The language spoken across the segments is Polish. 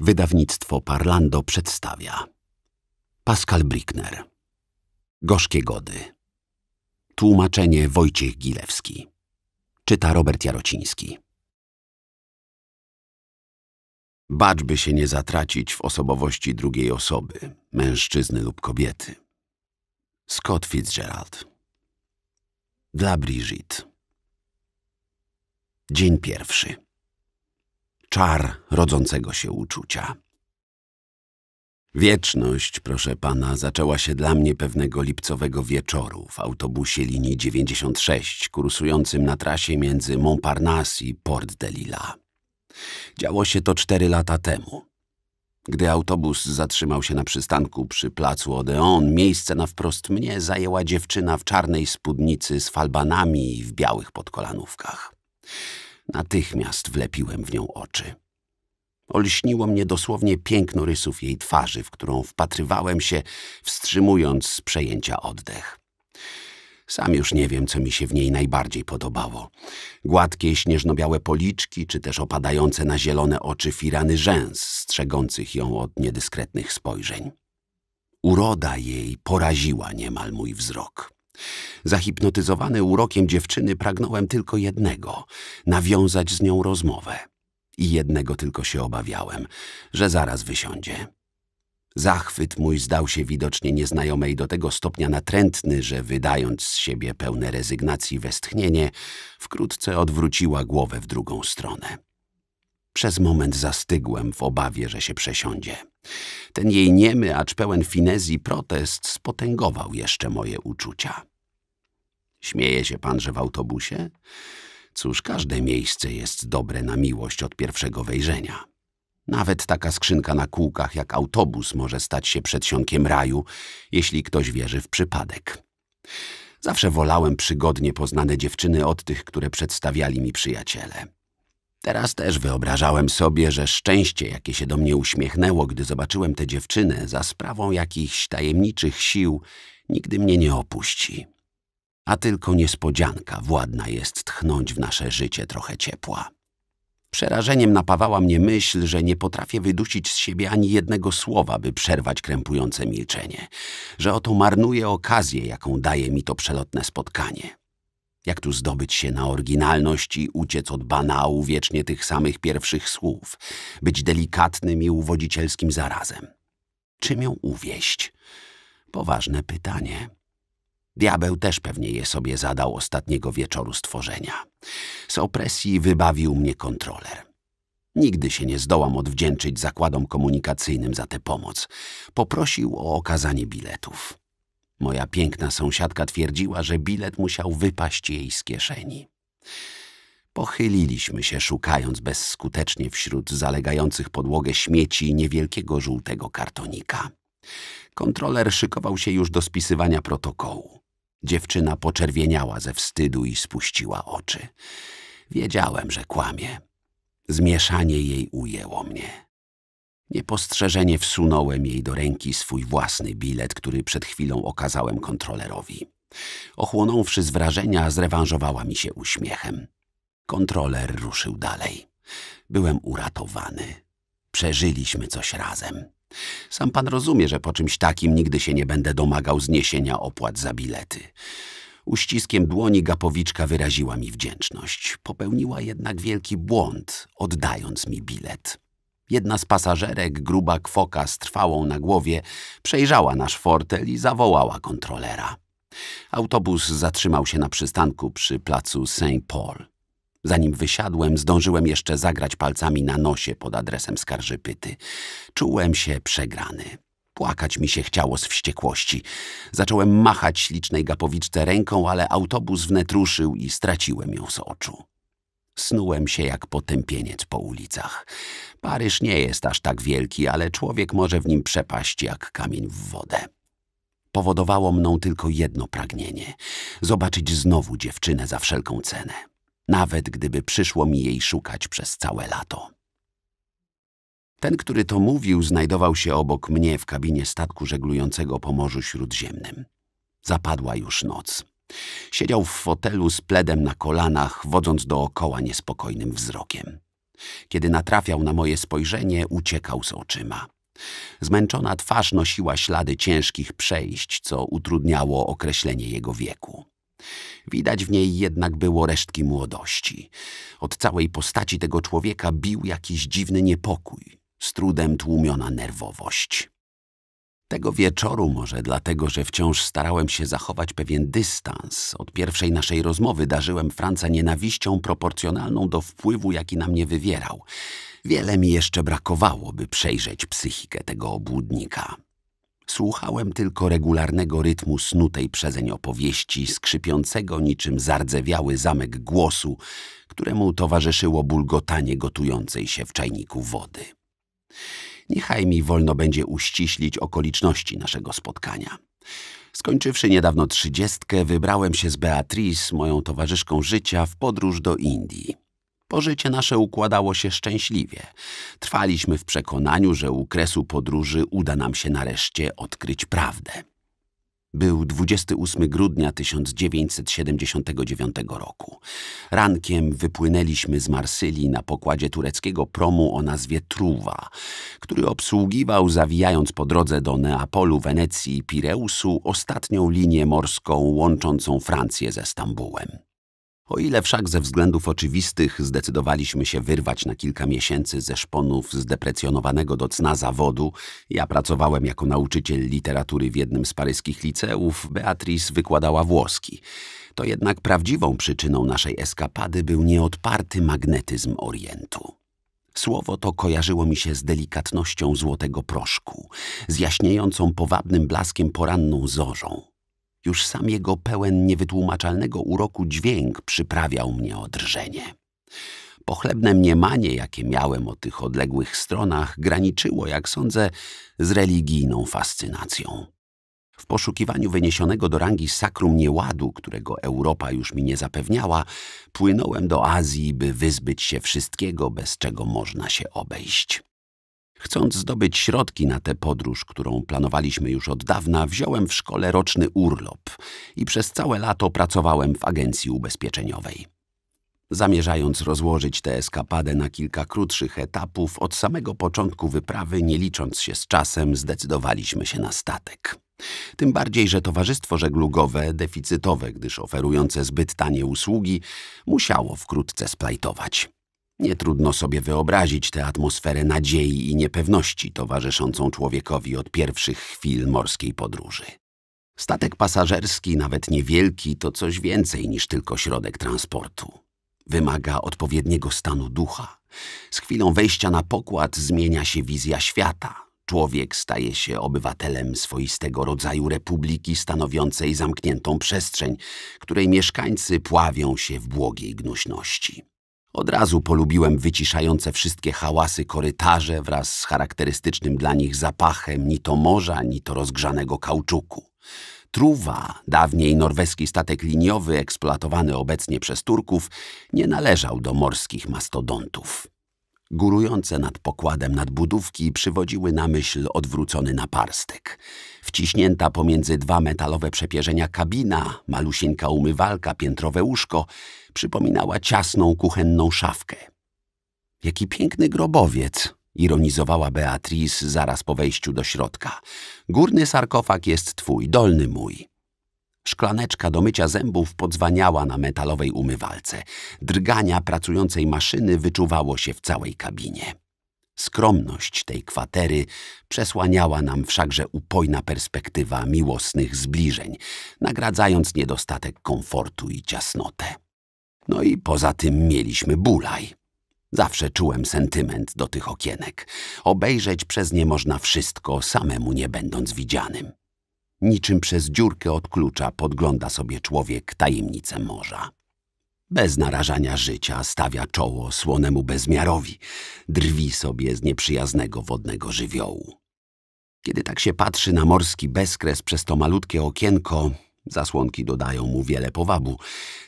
Wydawnictwo Parlando przedstawia. Pascal Brickner. Gorzkie Gody. Tłumaczenie Wojciech Gilewski. Czyta Robert Jarociński. Bacz by się nie zatracić w osobowości drugiej osoby, mężczyzny lub kobiety. Scott Fitzgerald. Dla Brigitte. Dzień pierwszy czar rodzącego się uczucia. Wieczność, proszę pana, zaczęła się dla mnie pewnego lipcowego wieczoru w autobusie linii 96, kursującym na trasie między Montparnasse i Port de Lila. Działo się to cztery lata temu. Gdy autobus zatrzymał się na przystanku przy placu Odeon, miejsce na wprost mnie zajęła dziewczyna w czarnej spódnicy z falbanami i w białych podkolanówkach. Natychmiast wlepiłem w nią oczy. Olśniło mnie dosłownie piękno rysów jej twarzy, w którą wpatrywałem się, wstrzymując z przejęcia oddech. Sam już nie wiem, co mi się w niej najbardziej podobało. Gładkie, śnieżno-białe policzki, czy też opadające na zielone oczy firany rzęs, strzegących ją od niedyskretnych spojrzeń. Uroda jej poraziła niemal mój wzrok. Zahipnotyzowany urokiem dziewczyny pragnąłem tylko jednego – nawiązać z nią rozmowę. I jednego tylko się obawiałem, że zaraz wysiądzie. Zachwyt mój zdał się widocznie nieznajomej do tego stopnia natrętny, że wydając z siebie pełne rezygnacji westchnienie, wkrótce odwróciła głowę w drugą stronę. Przez moment zastygłem w obawie, że się przesiądzie. Ten jej niemy, acz pełen finezji protest spotęgował jeszcze moje uczucia. Śmieje się pan, że w autobusie? Cóż, każde miejsce jest dobre na miłość od pierwszego wejrzenia. Nawet taka skrzynka na kółkach jak autobus może stać się przedsionkiem raju, jeśli ktoś wierzy w przypadek. Zawsze wolałem przygodnie poznane dziewczyny od tych, które przedstawiali mi przyjaciele. Teraz też wyobrażałem sobie, że szczęście, jakie się do mnie uśmiechnęło, gdy zobaczyłem tę dziewczynę, za sprawą jakichś tajemniczych sił, nigdy mnie nie opuści. A tylko niespodzianka władna jest tchnąć w nasze życie trochę ciepła. Przerażeniem napawała mnie myśl, że nie potrafię wydusić z siebie ani jednego słowa, by przerwać krępujące milczenie, że oto marnuję okazję, jaką daje mi to przelotne spotkanie. Jak tu zdobyć się na oryginalność i uciec od banału wiecznie tych samych pierwszych słów, być delikatnym i uwodzicielskim zarazem? Czym ją uwieść? Poważne pytanie. Diabeł też pewnie je sobie zadał ostatniego wieczoru stworzenia. Z opresji wybawił mnie kontroler. Nigdy się nie zdołam odwdzięczyć zakładom komunikacyjnym za tę pomoc. Poprosił o okazanie biletów. Moja piękna sąsiadka twierdziła, że bilet musiał wypaść jej z kieszeni. Pochyliliśmy się, szukając bezskutecznie wśród zalegających podłogę śmieci niewielkiego żółtego kartonika. Kontroler szykował się już do spisywania protokołu. Dziewczyna poczerwieniała ze wstydu i spuściła oczy. Wiedziałem, że kłamie. Zmieszanie jej ujęło mnie. Niepostrzeżenie wsunąłem jej do ręki swój własny bilet, który przed chwilą okazałem kontrolerowi. Ochłonąwszy z wrażenia, zrewanżowała mi się uśmiechem. Kontroler ruszył dalej. Byłem uratowany. Przeżyliśmy coś razem. Sam pan rozumie, że po czymś takim nigdy się nie będę domagał zniesienia opłat za bilety. Uściskiem dłoni Gapowiczka wyraziła mi wdzięczność. Popełniła jednak wielki błąd, oddając mi bilet. Jedna z pasażerek, gruba kwoka z trwałą na głowie, przejrzała nasz fortel i zawołała kontrolera. Autobus zatrzymał się na przystanku przy placu St. Paul. Zanim wysiadłem, zdążyłem jeszcze zagrać palcami na nosie pod adresem skarżypyty. Czułem się przegrany. Płakać mi się chciało z wściekłości. Zacząłem machać ślicznej gapowiczce ręką, ale autobus wnet ruszył i straciłem ją z oczu. Snułem się jak potępieniec po ulicach. Paryż nie jest aż tak wielki, ale człowiek może w nim przepaść jak kamień w wodę. Powodowało mną tylko jedno pragnienie – zobaczyć znowu dziewczynę za wszelką cenę. Nawet gdyby przyszło mi jej szukać przez całe lato. Ten, który to mówił, znajdował się obok mnie w kabinie statku żeglującego po Morzu Śródziemnym. Zapadła już noc. Siedział w fotelu z pledem na kolanach, wodząc dookoła niespokojnym wzrokiem. Kiedy natrafiał na moje spojrzenie, uciekał z oczyma. Zmęczona twarz nosiła ślady ciężkich przejść, co utrudniało określenie jego wieku. Widać w niej jednak było resztki młodości. Od całej postaci tego człowieka bił jakiś dziwny niepokój, z trudem tłumiona nerwowość. Tego wieczoru, może dlatego, że wciąż starałem się zachować pewien dystans, od pierwszej naszej rozmowy darzyłem Franca nienawiścią proporcjonalną do wpływu, jaki na mnie wywierał. Wiele mi jeszcze brakowało, by przejrzeć psychikę tego obłudnika. Słuchałem tylko regularnego rytmu snutej przezeń opowieści, skrzypiącego niczym zardzewiały zamek głosu, któremu towarzyszyło bulgotanie gotującej się w czajniku wody. Niechaj mi wolno będzie uściślić okoliczności naszego spotkania. Skończywszy niedawno trzydziestkę, wybrałem się z Beatrice, moją towarzyszką życia, w podróż do Indii. Pożycie nasze układało się szczęśliwie. Trwaliśmy w przekonaniu, że u kresu podróży uda nam się nareszcie odkryć prawdę. Był 28 grudnia 1979 roku. Rankiem wypłynęliśmy z Marsylii na pokładzie tureckiego promu o nazwie Truwa, który obsługiwał, zawijając po drodze do Neapolu, Wenecji i Pireusu, ostatnią linię morską łączącą Francję ze Stambułem. O ile wszak ze względów oczywistych zdecydowaliśmy się wyrwać na kilka miesięcy ze szponów zdeprecjonowanego do cna zawodu, ja pracowałem jako nauczyciel literatury w jednym z paryskich liceów, Beatrice wykładała włoski. To jednak prawdziwą przyczyną naszej eskapady był nieodparty magnetyzm Orientu. Słowo to kojarzyło mi się z delikatnością złotego proszku, z jaśniejącą powabnym blaskiem poranną zorzą. Już sam jego pełen niewytłumaczalnego uroku dźwięk przyprawiał mnie o drżenie. Pochlebne mniemanie, jakie miałem o tych odległych stronach, graniczyło, jak sądzę, z religijną fascynacją. W poszukiwaniu wyniesionego do rangi sakrum nieładu, którego Europa już mi nie zapewniała, płynąłem do Azji, by wyzbyć się wszystkiego, bez czego można się obejść. Chcąc zdobyć środki na tę podróż, którą planowaliśmy już od dawna, wziąłem w szkole roczny urlop i przez całe lato pracowałem w agencji ubezpieczeniowej. Zamierzając rozłożyć tę eskapadę na kilka krótszych etapów, od samego początku wyprawy, nie licząc się z czasem, zdecydowaliśmy się na statek. Tym bardziej, że towarzystwo żeglugowe, deficytowe, gdyż oferujące zbyt tanie usługi, musiało wkrótce splajtować. Nie trudno sobie wyobrazić tę atmosferę nadziei i niepewności towarzyszącą człowiekowi od pierwszych chwil morskiej podróży. Statek pasażerski, nawet niewielki, to coś więcej niż tylko środek transportu. Wymaga odpowiedniego stanu ducha. Z chwilą wejścia na pokład zmienia się wizja świata. Człowiek staje się obywatelem swoistego rodzaju republiki stanowiącej zamkniętą przestrzeń, której mieszkańcy pławią się w błogiej gnuśności. Od razu polubiłem wyciszające wszystkie hałasy korytarze wraz z charakterystycznym dla nich zapachem ni to morza, ni to rozgrzanego kauczuku. Truwa, dawniej norweski statek liniowy eksploatowany obecnie przez Turków, nie należał do morskich mastodontów. Górujące nad pokładem nadbudówki przywodziły na myśl odwrócony naparstek. Wciśnięta pomiędzy dwa metalowe przepierzenia kabina, malusieńka umywalka, piętrowe łóżko przypominała ciasną kuchenną szafkę. Jaki piękny grobowiec, ironizowała Beatrice zaraz po wejściu do środka. Górny sarkofag jest twój, dolny mój. Szklaneczka do mycia zębów podzwaniała na metalowej umywalce. Drgania pracującej maszyny wyczuwało się w całej kabinie. Skromność tej kwatery przesłaniała nam wszakże upojna perspektywa miłosnych zbliżeń, nagradzając niedostatek komfortu i ciasnotę. No i poza tym mieliśmy bulaj. Zawsze czułem sentyment do tych okienek. Obejrzeć przez nie można wszystko, samemu nie będąc widzianym. Niczym przez dziurkę od klucza podgląda sobie człowiek tajemnicę morza. Bez narażania życia stawia czoło słonemu bezmiarowi, drwi sobie z nieprzyjaznego wodnego żywiołu. Kiedy tak się patrzy na morski bezkres przez to malutkie okienko, zasłonki dodają mu wiele powabu,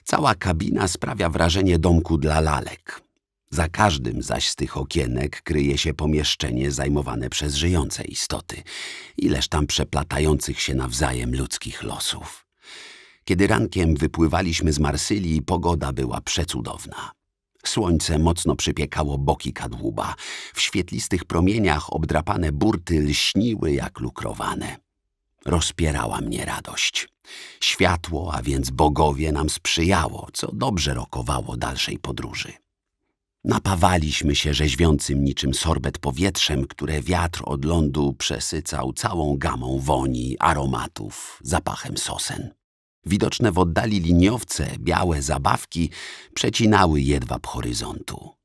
cała kabina sprawia wrażenie domku dla lalek. Za każdym zaś z tych okienek kryje się pomieszczenie zajmowane przez żyjące istoty. Ileż tam przeplatających się nawzajem ludzkich losów. Kiedy rankiem wypływaliśmy z Marsylii, pogoda była przecudowna. Słońce mocno przypiekało boki kadłuba. W świetlistych promieniach obdrapane burty lśniły jak lukrowane. Rozpierała mnie radość. Światło, a więc bogowie nam sprzyjało, co dobrze rokowało dalszej podróży. Napawaliśmy się rzeźwiącym niczym sorbet powietrzem, które wiatr od lądu przesycał całą gamą woni, aromatów, zapachem sosen. Widoczne w oddali liniowce, białe zabawki przecinały jedwab horyzontu.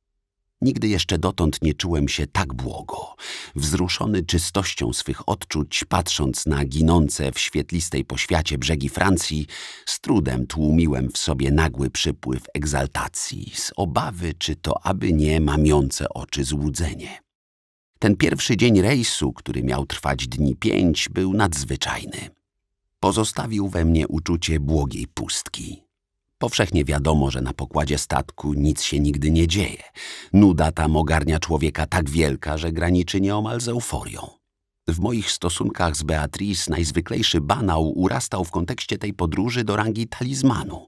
Nigdy jeszcze dotąd nie czułem się tak błogo, wzruszony czystością swych odczuć, patrząc na ginące w świetlistej poświacie brzegi Francji, z trudem tłumiłem w sobie nagły przypływ egzaltacji, z obawy, czy to aby nie mamiące oczy złudzenie. Ten pierwszy dzień rejsu, który miał trwać dni pięć, był nadzwyczajny. Pozostawił we mnie uczucie błogiej pustki. Powszechnie wiadomo, że na pokładzie statku nic się nigdy nie dzieje. Nuda tam ogarnia człowieka tak wielka, że graniczy nieomal z euforią. W moich stosunkach z Beatrice najzwyklejszy banał urastał w kontekście tej podróży do rangi talizmanu.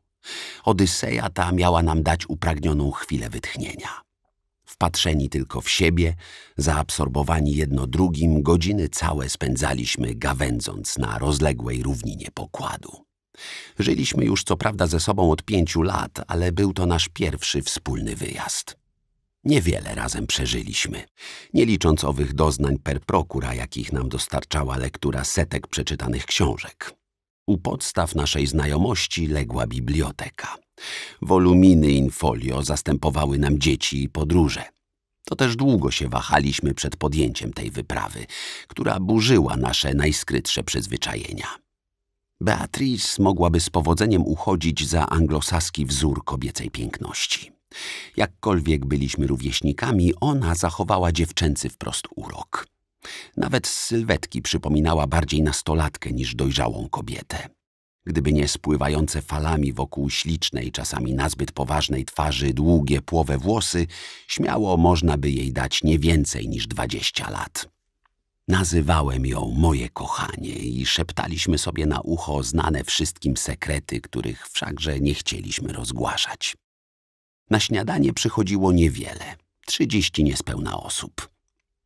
Odyseja ta miała nam dać upragnioną chwilę wytchnienia. Wpatrzeni tylko w siebie, zaabsorbowani jedno drugim, godziny całe spędzaliśmy gawędząc na rozległej równinie pokładu. Żyliśmy już co prawda ze sobą od pięciu lat, ale był to nasz pierwszy wspólny wyjazd. Niewiele razem przeżyliśmy, nie licząc owych doznań per procura, jakich nam dostarczała lektura setek przeczytanych książek. U podstaw naszej znajomości legła biblioteka. Woluminy in folio zastępowały nam dzieci i podróże. To też długo się wahaliśmy przed podjęciem tej wyprawy, która burzyła nasze najskrytsze przyzwyczajenia. Beatrice mogłaby z powodzeniem uchodzić za anglosaski wzór kobiecej piękności. Jakkolwiek byliśmy rówieśnikami, ona zachowała dziewczęcy wprost urok. Nawet z sylwetki przypominała bardziej nastolatkę niż dojrzałą kobietę. Gdyby nie spływające falami wokół ślicznej, czasami nazbyt poważnej twarzy długie płowe włosy, śmiało można by jej dać nie więcej niż dwadzieścia lat. Nazywałem ją moje kochanie i szeptaliśmy sobie na ucho znane wszystkim sekrety, których wszakże nie chcieliśmy rozgłaszać. Na śniadanie przychodziło niewiele, trzydzieści niespełna osób.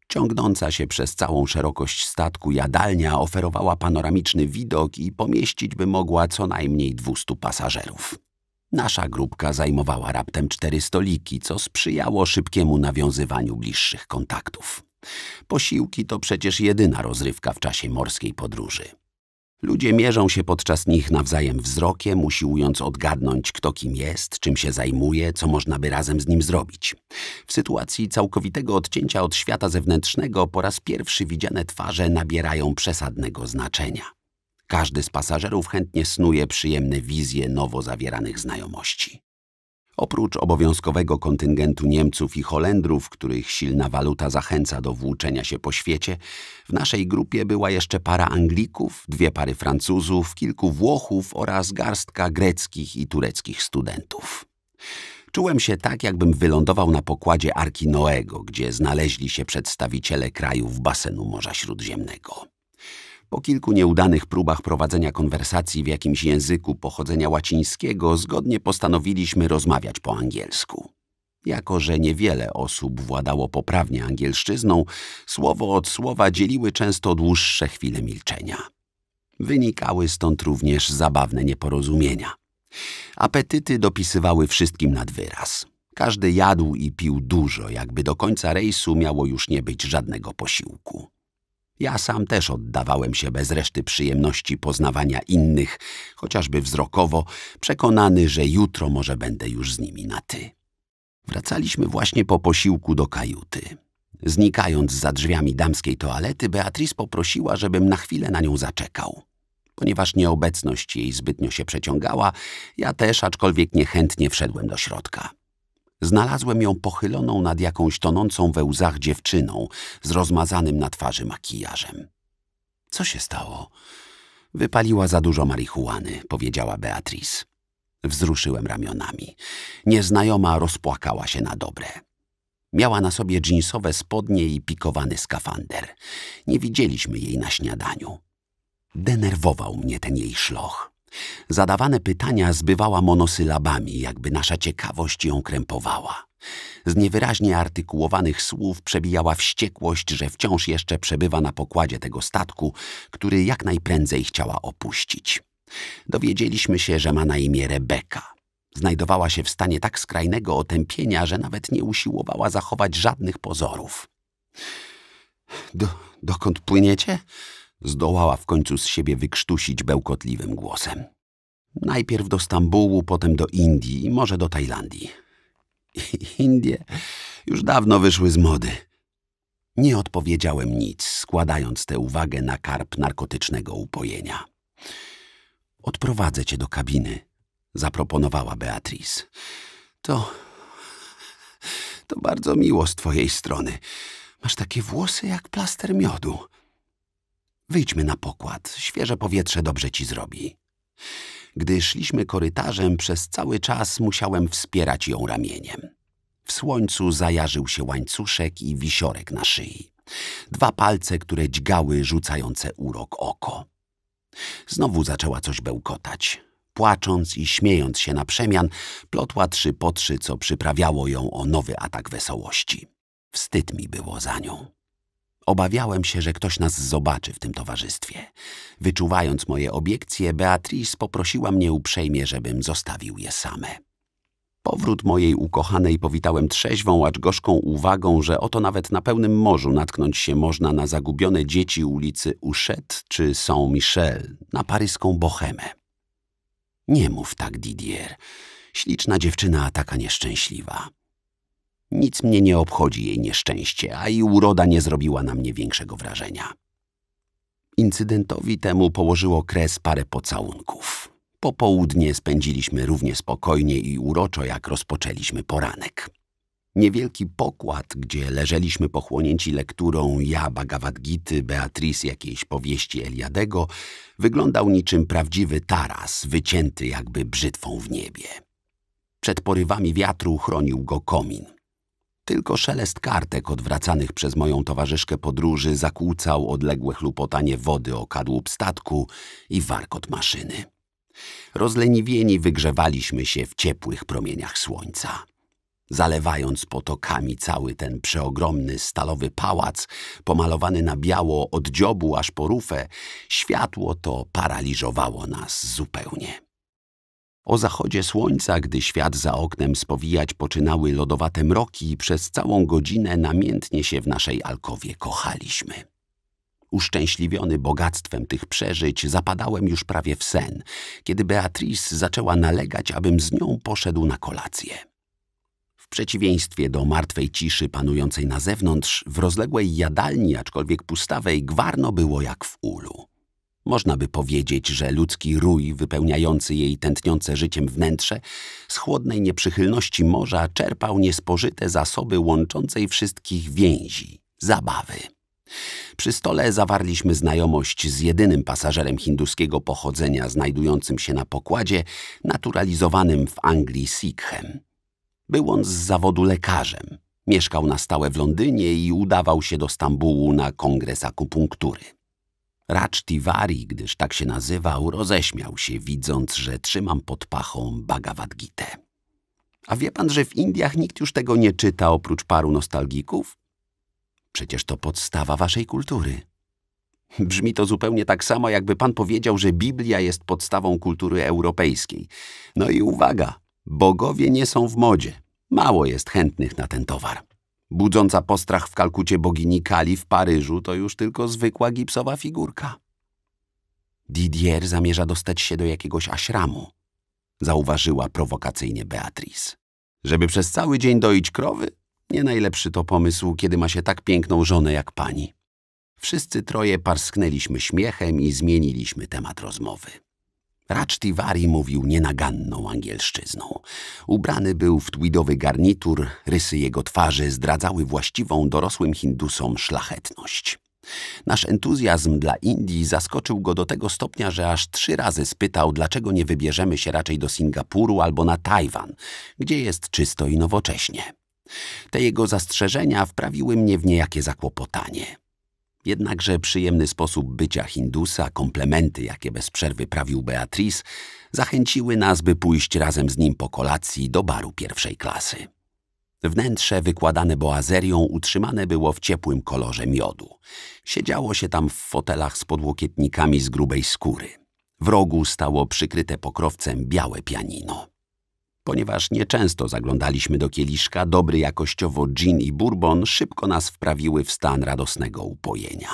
Ciągnąca się przez całą szerokość statku jadalnia oferowała panoramiczny widok i pomieścić by mogła co najmniej dwustu pasażerów. Nasza grupka zajmowała raptem cztery stoliki, co sprzyjało szybkiemu nawiązywaniu bliższych kontaktów. Posiłki to przecież jedyna rozrywka w czasie morskiej podróży. Ludzie mierzą się podczas nich nawzajem wzrokiem, usiłując odgadnąć, kto kim jest, czym się zajmuje, co można by razem z nim zrobić. W sytuacji całkowitego odcięcia od świata zewnętrznego po raz pierwszy widziane twarze nabierają przesadnego znaczenia. Każdy z pasażerów chętnie snuje przyjemne wizje nowo zawieranych znajomości. Oprócz obowiązkowego kontyngentu Niemców i Holendrów, których silna waluta zachęca do włóczenia się po świecie, w naszej grupie była jeszcze para Anglików, dwie pary Francuzów, kilku Włochów oraz garstka greckich i tureckich studentów. Czułem się tak, jakbym wylądował na pokładzie Arki Noego, gdzie znaleźli się przedstawiciele krajów basenu Morza Śródziemnego. Po kilku nieudanych próbach prowadzenia konwersacji w jakimś języku pochodzenia łacińskiego zgodnie postanowiliśmy rozmawiać po angielsku. Jako, że niewiele osób władało poprawnie angielszczyzną, słowo od słowa dzieliły często dłuższe chwile milczenia. Wynikały stąd również zabawne nieporozumienia. Apetyty dopisywały wszystkim nad wyraz. Każdy jadł i pił dużo, jakby do końca rejsu miało już nie być żadnego posiłku. Ja sam też oddawałem się bez reszty przyjemności poznawania innych, chociażby wzrokowo, przekonany, że jutro może będę już z nimi na ty. Wracaliśmy właśnie po posiłku do kajuty. Znikając za drzwiami damskiej toalety, Beatrice poprosiła, żebym na chwilę na nią zaczekał. Ponieważ nieobecność jej zbytnio się przeciągała, ja też, aczkolwiek niechętnie wszedłem do środka. Znalazłem ją pochyloną nad jakąś tonącą we łzach dziewczyną z rozmazanym na twarzy makijażem. Co się stało? Wypaliła za dużo marihuany, powiedziała Beatrice. Wzruszyłem ramionami. Nieznajoma rozpłakała się na dobre. Miała na sobie dżinsowe spodnie i pikowany skafander. Nie widzieliśmy jej na śniadaniu. Denerwował mnie ten jej szloch. Zadawane pytania zbywała monosylabami, jakby nasza ciekawość ją krępowała. Z niewyraźnie artykułowanych słów przebijała wściekłość, że wciąż jeszcze przebywa na pokładzie tego statku, który jak najprędzej chciała opuścić. Dowiedzieliśmy się, że ma na imię Rebeka. Znajdowała się w stanie tak skrajnego otępienia, że nawet nie usiłowała zachować żadnych pozorów. Do, dokąd płyniecie? Zdołała w końcu z siebie wykrztusić bełkotliwym głosem. Najpierw do Stambułu, potem do Indii i może do Tajlandii. Indie już dawno wyszły z mody. Nie odpowiedziałem nic, składając tę uwagę na karp narkotycznego upojenia. Odprowadzę cię do kabiny, zaproponowała Beatrice. To... to bardzo miło z twojej strony. Masz takie włosy jak plaster miodu. Wyjdźmy na pokład, świeże powietrze dobrze ci zrobi. Gdy szliśmy korytarzem, przez cały czas musiałem wspierać ją ramieniem. W słońcu zajarzył się łańcuszek i wisiorek na szyi. Dwa palce, które dźgały, rzucające urok oko. Znowu zaczęła coś bełkotać. Płacząc i śmiejąc się na przemian, plotła trzy po trzy, co przyprawiało ją o nowy atak wesołości. Wstyd mi było za nią. Obawiałem się, że ktoś nas zobaczy w tym towarzystwie. Wyczuwając moje obiekcje, Beatrice poprosiła mnie uprzejmie, żebym zostawił je same. Powrót mojej ukochanej powitałem trzeźwą, acz gorzką uwagą, że oto nawet na pełnym morzu natknąć się można na zagubione dzieci ulicy Uszet czy Saint-Michel, na paryską bohemę. Nie mów tak, Didier. Śliczna dziewczyna, a taka nieszczęśliwa. Nic mnie nie obchodzi jej nieszczęście, a i uroda nie zrobiła na mnie większego wrażenia. Incydentowi temu położyło kres parę pocałunków. Popołudnie spędziliśmy równie spokojnie i uroczo, jak rozpoczęliśmy poranek. Niewielki pokład, gdzie leżeliśmy pochłonięci lekturą ja Bhagavad Beatrice jakiejś powieści Eliadego, wyglądał niczym prawdziwy taras, wycięty jakby brzytwą w niebie. Przed porywami wiatru chronił go komin. Tylko szelest kartek odwracanych przez moją towarzyszkę podróży zakłócał odległe chlupotanie wody o kadłub statku i warkot maszyny. Rozleniwieni wygrzewaliśmy się w ciepłych promieniach słońca. Zalewając potokami cały ten przeogromny stalowy pałac, pomalowany na biało od dziobu aż po rufę, światło to paraliżowało nas zupełnie. O zachodzie słońca, gdy świat za oknem spowijać poczynały lodowate mroki, przez całą godzinę namiętnie się w naszej alkowie kochaliśmy. Uszczęśliwiony bogactwem tych przeżyć, zapadałem już prawie w sen, kiedy Beatrice zaczęła nalegać, abym z nią poszedł na kolację. W przeciwieństwie do martwej ciszy panującej na zewnątrz, w rozległej jadalni, aczkolwiek pustawej, gwarno było jak w ulu. Można by powiedzieć, że ludzki rój wypełniający jej tętniące życiem wnętrze z chłodnej nieprzychylności morza czerpał niespożyte zasoby łączącej wszystkich więzi, zabawy. Przy stole zawarliśmy znajomość z jedynym pasażerem hinduskiego pochodzenia znajdującym się na pokładzie, naturalizowanym w Anglii Sikhem. Był on z zawodu lekarzem. Mieszkał na stałe w Londynie i udawał się do Stambułu na kongres akupunktury. Racz Tiwari, gdyż tak się nazywał, roześmiał się, widząc, że trzymam pod pachą Bhagavad Gita. A wie pan, że w Indiach nikt już tego nie czyta oprócz paru nostalgików? Przecież to podstawa waszej kultury. Brzmi to zupełnie tak samo, jakby pan powiedział, że Biblia jest podstawą kultury europejskiej. No i uwaga, bogowie nie są w modzie. Mało jest chętnych na ten towar. Budząca postrach w Kalkucie bogini Kali w Paryżu to już tylko zwykła gipsowa figurka. Didier zamierza dostać się do jakiegoś aśramu, zauważyła prowokacyjnie Beatrice. Żeby przez cały dzień doić krowy? Nie najlepszy to pomysł, kiedy ma się tak piękną żonę jak pani. Wszyscy troje parsknęliśmy śmiechem i zmieniliśmy temat rozmowy. Racztiwari mówił nienaganną angielszczyzną. Ubrany był w tweedowy garnitur, rysy jego twarzy zdradzały właściwą dorosłym Hindusom szlachetność. Nasz entuzjazm dla Indii zaskoczył go do tego stopnia, że aż trzy razy spytał, dlaczego nie wybierzemy się raczej do Singapuru albo na Tajwan, gdzie jest czysto i nowocześnie. Te jego zastrzeżenia wprawiły mnie w niejakie zakłopotanie. Jednakże przyjemny sposób bycia Hindusa, komplementy, jakie bez przerwy prawił Beatrice, zachęciły nas, by pójść razem z nim po kolacji do baru pierwszej klasy. Wnętrze wykładane boazerią utrzymane było w ciepłym kolorze miodu. Siedziało się tam w fotelach z podłokietnikami z grubej skóry. W rogu stało przykryte pokrowcem białe pianino. Ponieważ nieczęsto zaglądaliśmy do kieliszka, dobry jakościowo gin i bourbon szybko nas wprawiły w stan radosnego upojenia.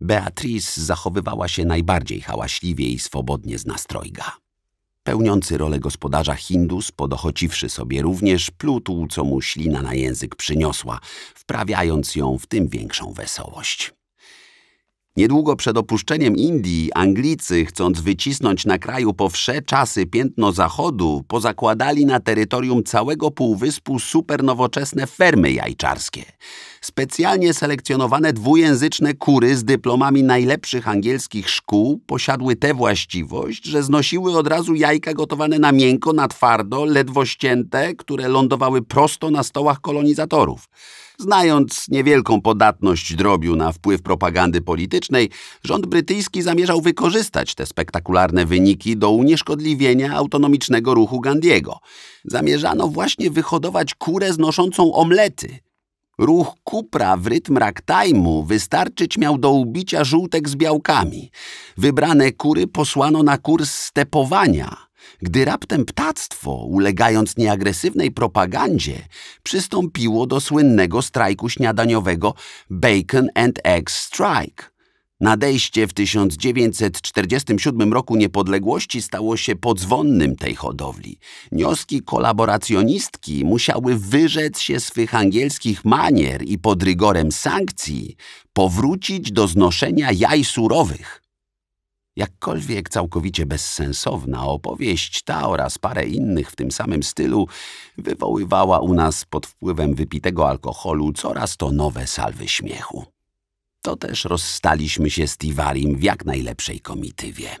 Beatrice zachowywała się najbardziej hałaśliwie i swobodnie z nastrojga. Pełniący rolę gospodarza Hindus, podochociwszy sobie również, plutł, co mu ślina na język przyniosła, wprawiając ją w tym większą wesołość. Niedługo przed opuszczeniem Indii Anglicy, chcąc wycisnąć na kraju po wsze czasy piętno zachodu, pozakładali na terytorium całego półwyspu supernowoczesne fermy jajczarskie. Specjalnie selekcjonowane dwujęzyczne kury z dyplomami najlepszych angielskich szkół posiadły tę właściwość, że znosiły od razu jajka gotowane na miękko, na twardo, ledwo ścięte, które lądowały prosto na stołach kolonizatorów. Znając niewielką podatność drobiu na wpływ propagandy politycznej, rząd brytyjski zamierzał wykorzystać te spektakularne wyniki do unieszkodliwienia autonomicznego ruchu Gandiego. Zamierzano właśnie wyhodować kurę znoszącą omlety. Ruch kupra w rytm ragtime'u wystarczyć miał do ubicia żółtek z białkami. Wybrane kury posłano na kurs stepowania – gdy raptem ptactwo, ulegając nieagresywnej propagandzie, przystąpiło do słynnego strajku śniadaniowego Bacon and Eggs Strike. Nadejście w 1947 roku niepodległości stało się podzwonnym tej hodowli. Nioski kolaboracjonistki musiały wyrzec się swych angielskich manier i pod rygorem sankcji powrócić do znoszenia jaj surowych. Jakkolwiek całkowicie bezsensowna opowieść ta oraz parę innych w tym samym stylu wywoływała u nas pod wpływem wypitego alkoholu coraz to nowe salwy śmiechu. To też rozstaliśmy się z Tiwarim w jak najlepszej komitywie.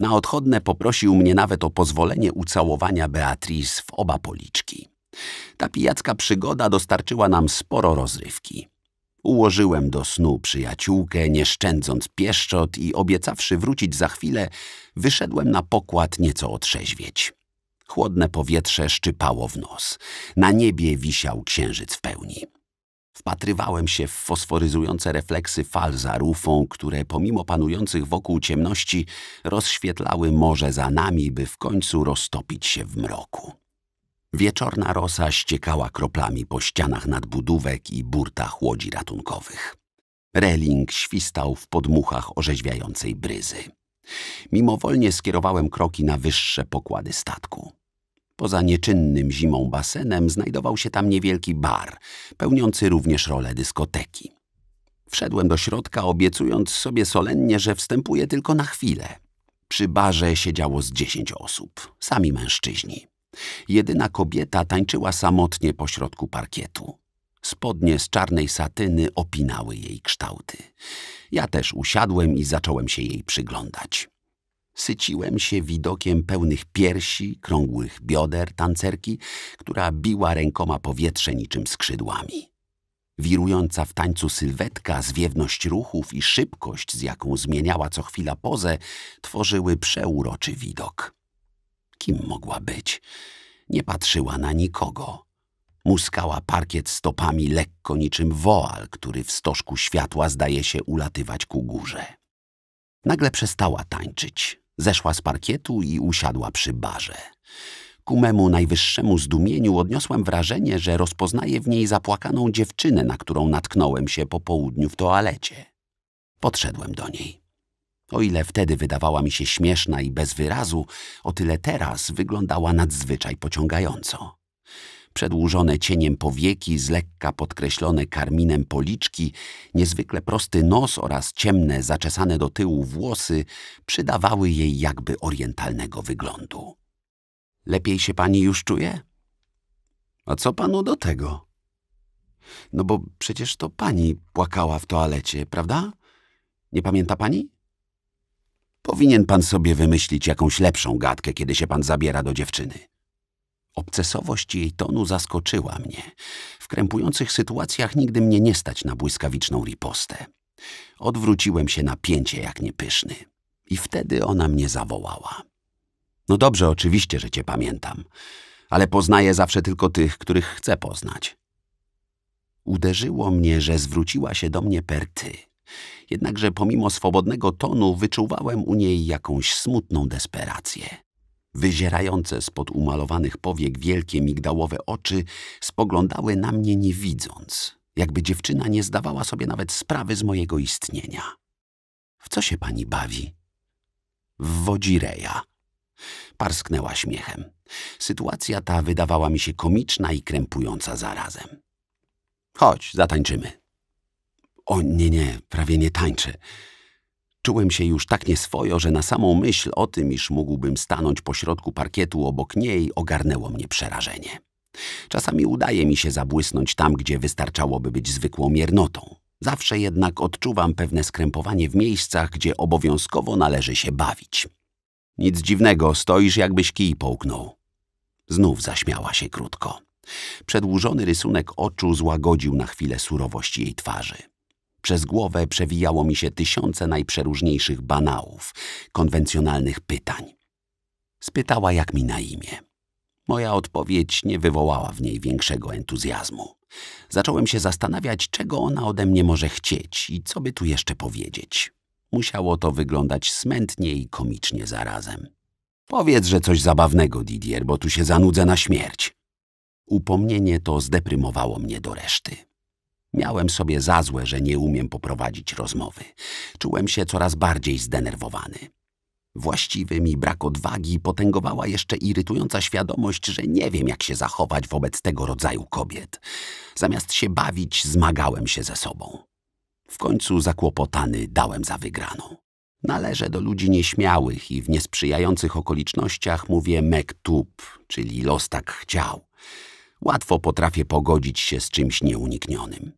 Na odchodne poprosił mnie nawet o pozwolenie ucałowania Beatrice w oba policzki. Ta pijacka przygoda dostarczyła nam sporo rozrywki. Ułożyłem do snu przyjaciółkę, nie szczędząc pieszczot i obiecawszy wrócić za chwilę, wyszedłem na pokład nieco otrzeźwieć. Chłodne powietrze szczypało w nos. Na niebie wisiał księżyc w pełni. Wpatrywałem się w fosforyzujące refleksy fal za rufą, które pomimo panujących wokół ciemności rozświetlały morze za nami, by w końcu roztopić się w mroku. Wieczorna rosa ściekała kroplami po ścianach nadbudówek i burtach łodzi ratunkowych. Reling świstał w podmuchach orzeźwiającej bryzy. Mimowolnie skierowałem kroki na wyższe pokłady statku. Poza nieczynnym zimą basenem znajdował się tam niewielki bar, pełniący również rolę dyskoteki. Wszedłem do środka, obiecując sobie solennie, że wstępuję tylko na chwilę. Przy barze siedziało z dziesięć osób, sami mężczyźni. Jedyna kobieta tańczyła samotnie pośrodku parkietu. Spodnie z czarnej satyny opinały jej kształty. Ja też usiadłem i zacząłem się jej przyglądać. Syciłem się widokiem pełnych piersi, krągłych bioder tancerki, która biła rękoma powietrze niczym skrzydłami. Wirująca w tańcu sylwetka, zwiewność ruchów i szybkość, z jaką zmieniała co chwila pozę, tworzyły przeuroczy widok. Kim mogła być? Nie patrzyła na nikogo. Muskała parkiet stopami lekko niczym woal, który w stożku światła zdaje się ulatywać ku górze. Nagle przestała tańczyć. Zeszła z parkietu i usiadła przy barze. Ku memu najwyższemu zdumieniu odniosłem wrażenie, że rozpoznaję w niej zapłakaną dziewczynę, na którą natknąłem się po południu w toalecie. Podszedłem do niej. O ile wtedy wydawała mi się śmieszna i bez wyrazu, o tyle teraz wyglądała nadzwyczaj pociągająco. Przedłużone cieniem powieki, z lekka podkreślone karminem policzki, niezwykle prosty nos oraz ciemne, zaczesane do tyłu włosy przydawały jej jakby orientalnego wyglądu. Lepiej się pani już czuje? A co panu do tego? No bo przecież to pani płakała w toalecie, prawda? Nie pamięta pani? Powinien pan sobie wymyślić jakąś lepszą gadkę, kiedy się pan zabiera do dziewczyny. Obcesowość jej tonu zaskoczyła mnie. W krępujących sytuacjach nigdy mnie nie stać na błyskawiczną ripostę. Odwróciłem się na pięcie jak niepyszny. I wtedy ona mnie zawołała. No dobrze, oczywiście, że cię pamiętam, ale poznaję zawsze tylko tych, których chcę poznać. Uderzyło mnie, że zwróciła się do mnie per ty. Jednakże pomimo swobodnego tonu wyczuwałem u niej jakąś smutną desperację. Wyzierające spod umalowanych powiek wielkie migdałowe oczy spoglądały na mnie nie widząc, jakby dziewczyna nie zdawała sobie nawet sprawy z mojego istnienia. W co się pani bawi? W wodzireja. Parsknęła śmiechem. Sytuacja ta wydawała mi się komiczna i krępująca zarazem. Chodź, zatańczymy. O nie, nie, prawie nie tańczę. Czułem się już tak nieswojo, że na samą myśl o tym, iż mógłbym stanąć pośrodku parkietu obok niej, ogarnęło mnie przerażenie. Czasami udaje mi się zabłysnąć tam, gdzie wystarczałoby być zwykłą miernotą. Zawsze jednak odczuwam pewne skrępowanie w miejscach, gdzie obowiązkowo należy się bawić. Nic dziwnego, stoisz jakbyś kij połknął. Znów zaśmiała się krótko. Przedłużony rysunek oczu złagodził na chwilę surowość jej twarzy. Przez głowę przewijało mi się tysiące najprzeróżniejszych banałów, konwencjonalnych pytań. Spytała, jak mi na imię. Moja odpowiedź nie wywołała w niej większego entuzjazmu. Zacząłem się zastanawiać, czego ona ode mnie może chcieć i co by tu jeszcze powiedzieć. Musiało to wyglądać smętnie i komicznie zarazem. Powiedz, że coś zabawnego, Didier, bo tu się zanudzę na śmierć. Upomnienie to zdeprymowało mnie do reszty. Miałem sobie za złe, że nie umiem poprowadzić rozmowy. Czułem się coraz bardziej zdenerwowany. Właściwy mi brak odwagi potęgowała jeszcze irytująca świadomość, że nie wiem, jak się zachować wobec tego rodzaju kobiet. Zamiast się bawić, zmagałem się ze sobą. W końcu zakłopotany dałem za wygraną. Należę do ludzi nieśmiałych i w niesprzyjających okolicznościach mówię mektub, czyli los tak chciał. Łatwo potrafię pogodzić się z czymś nieuniknionym.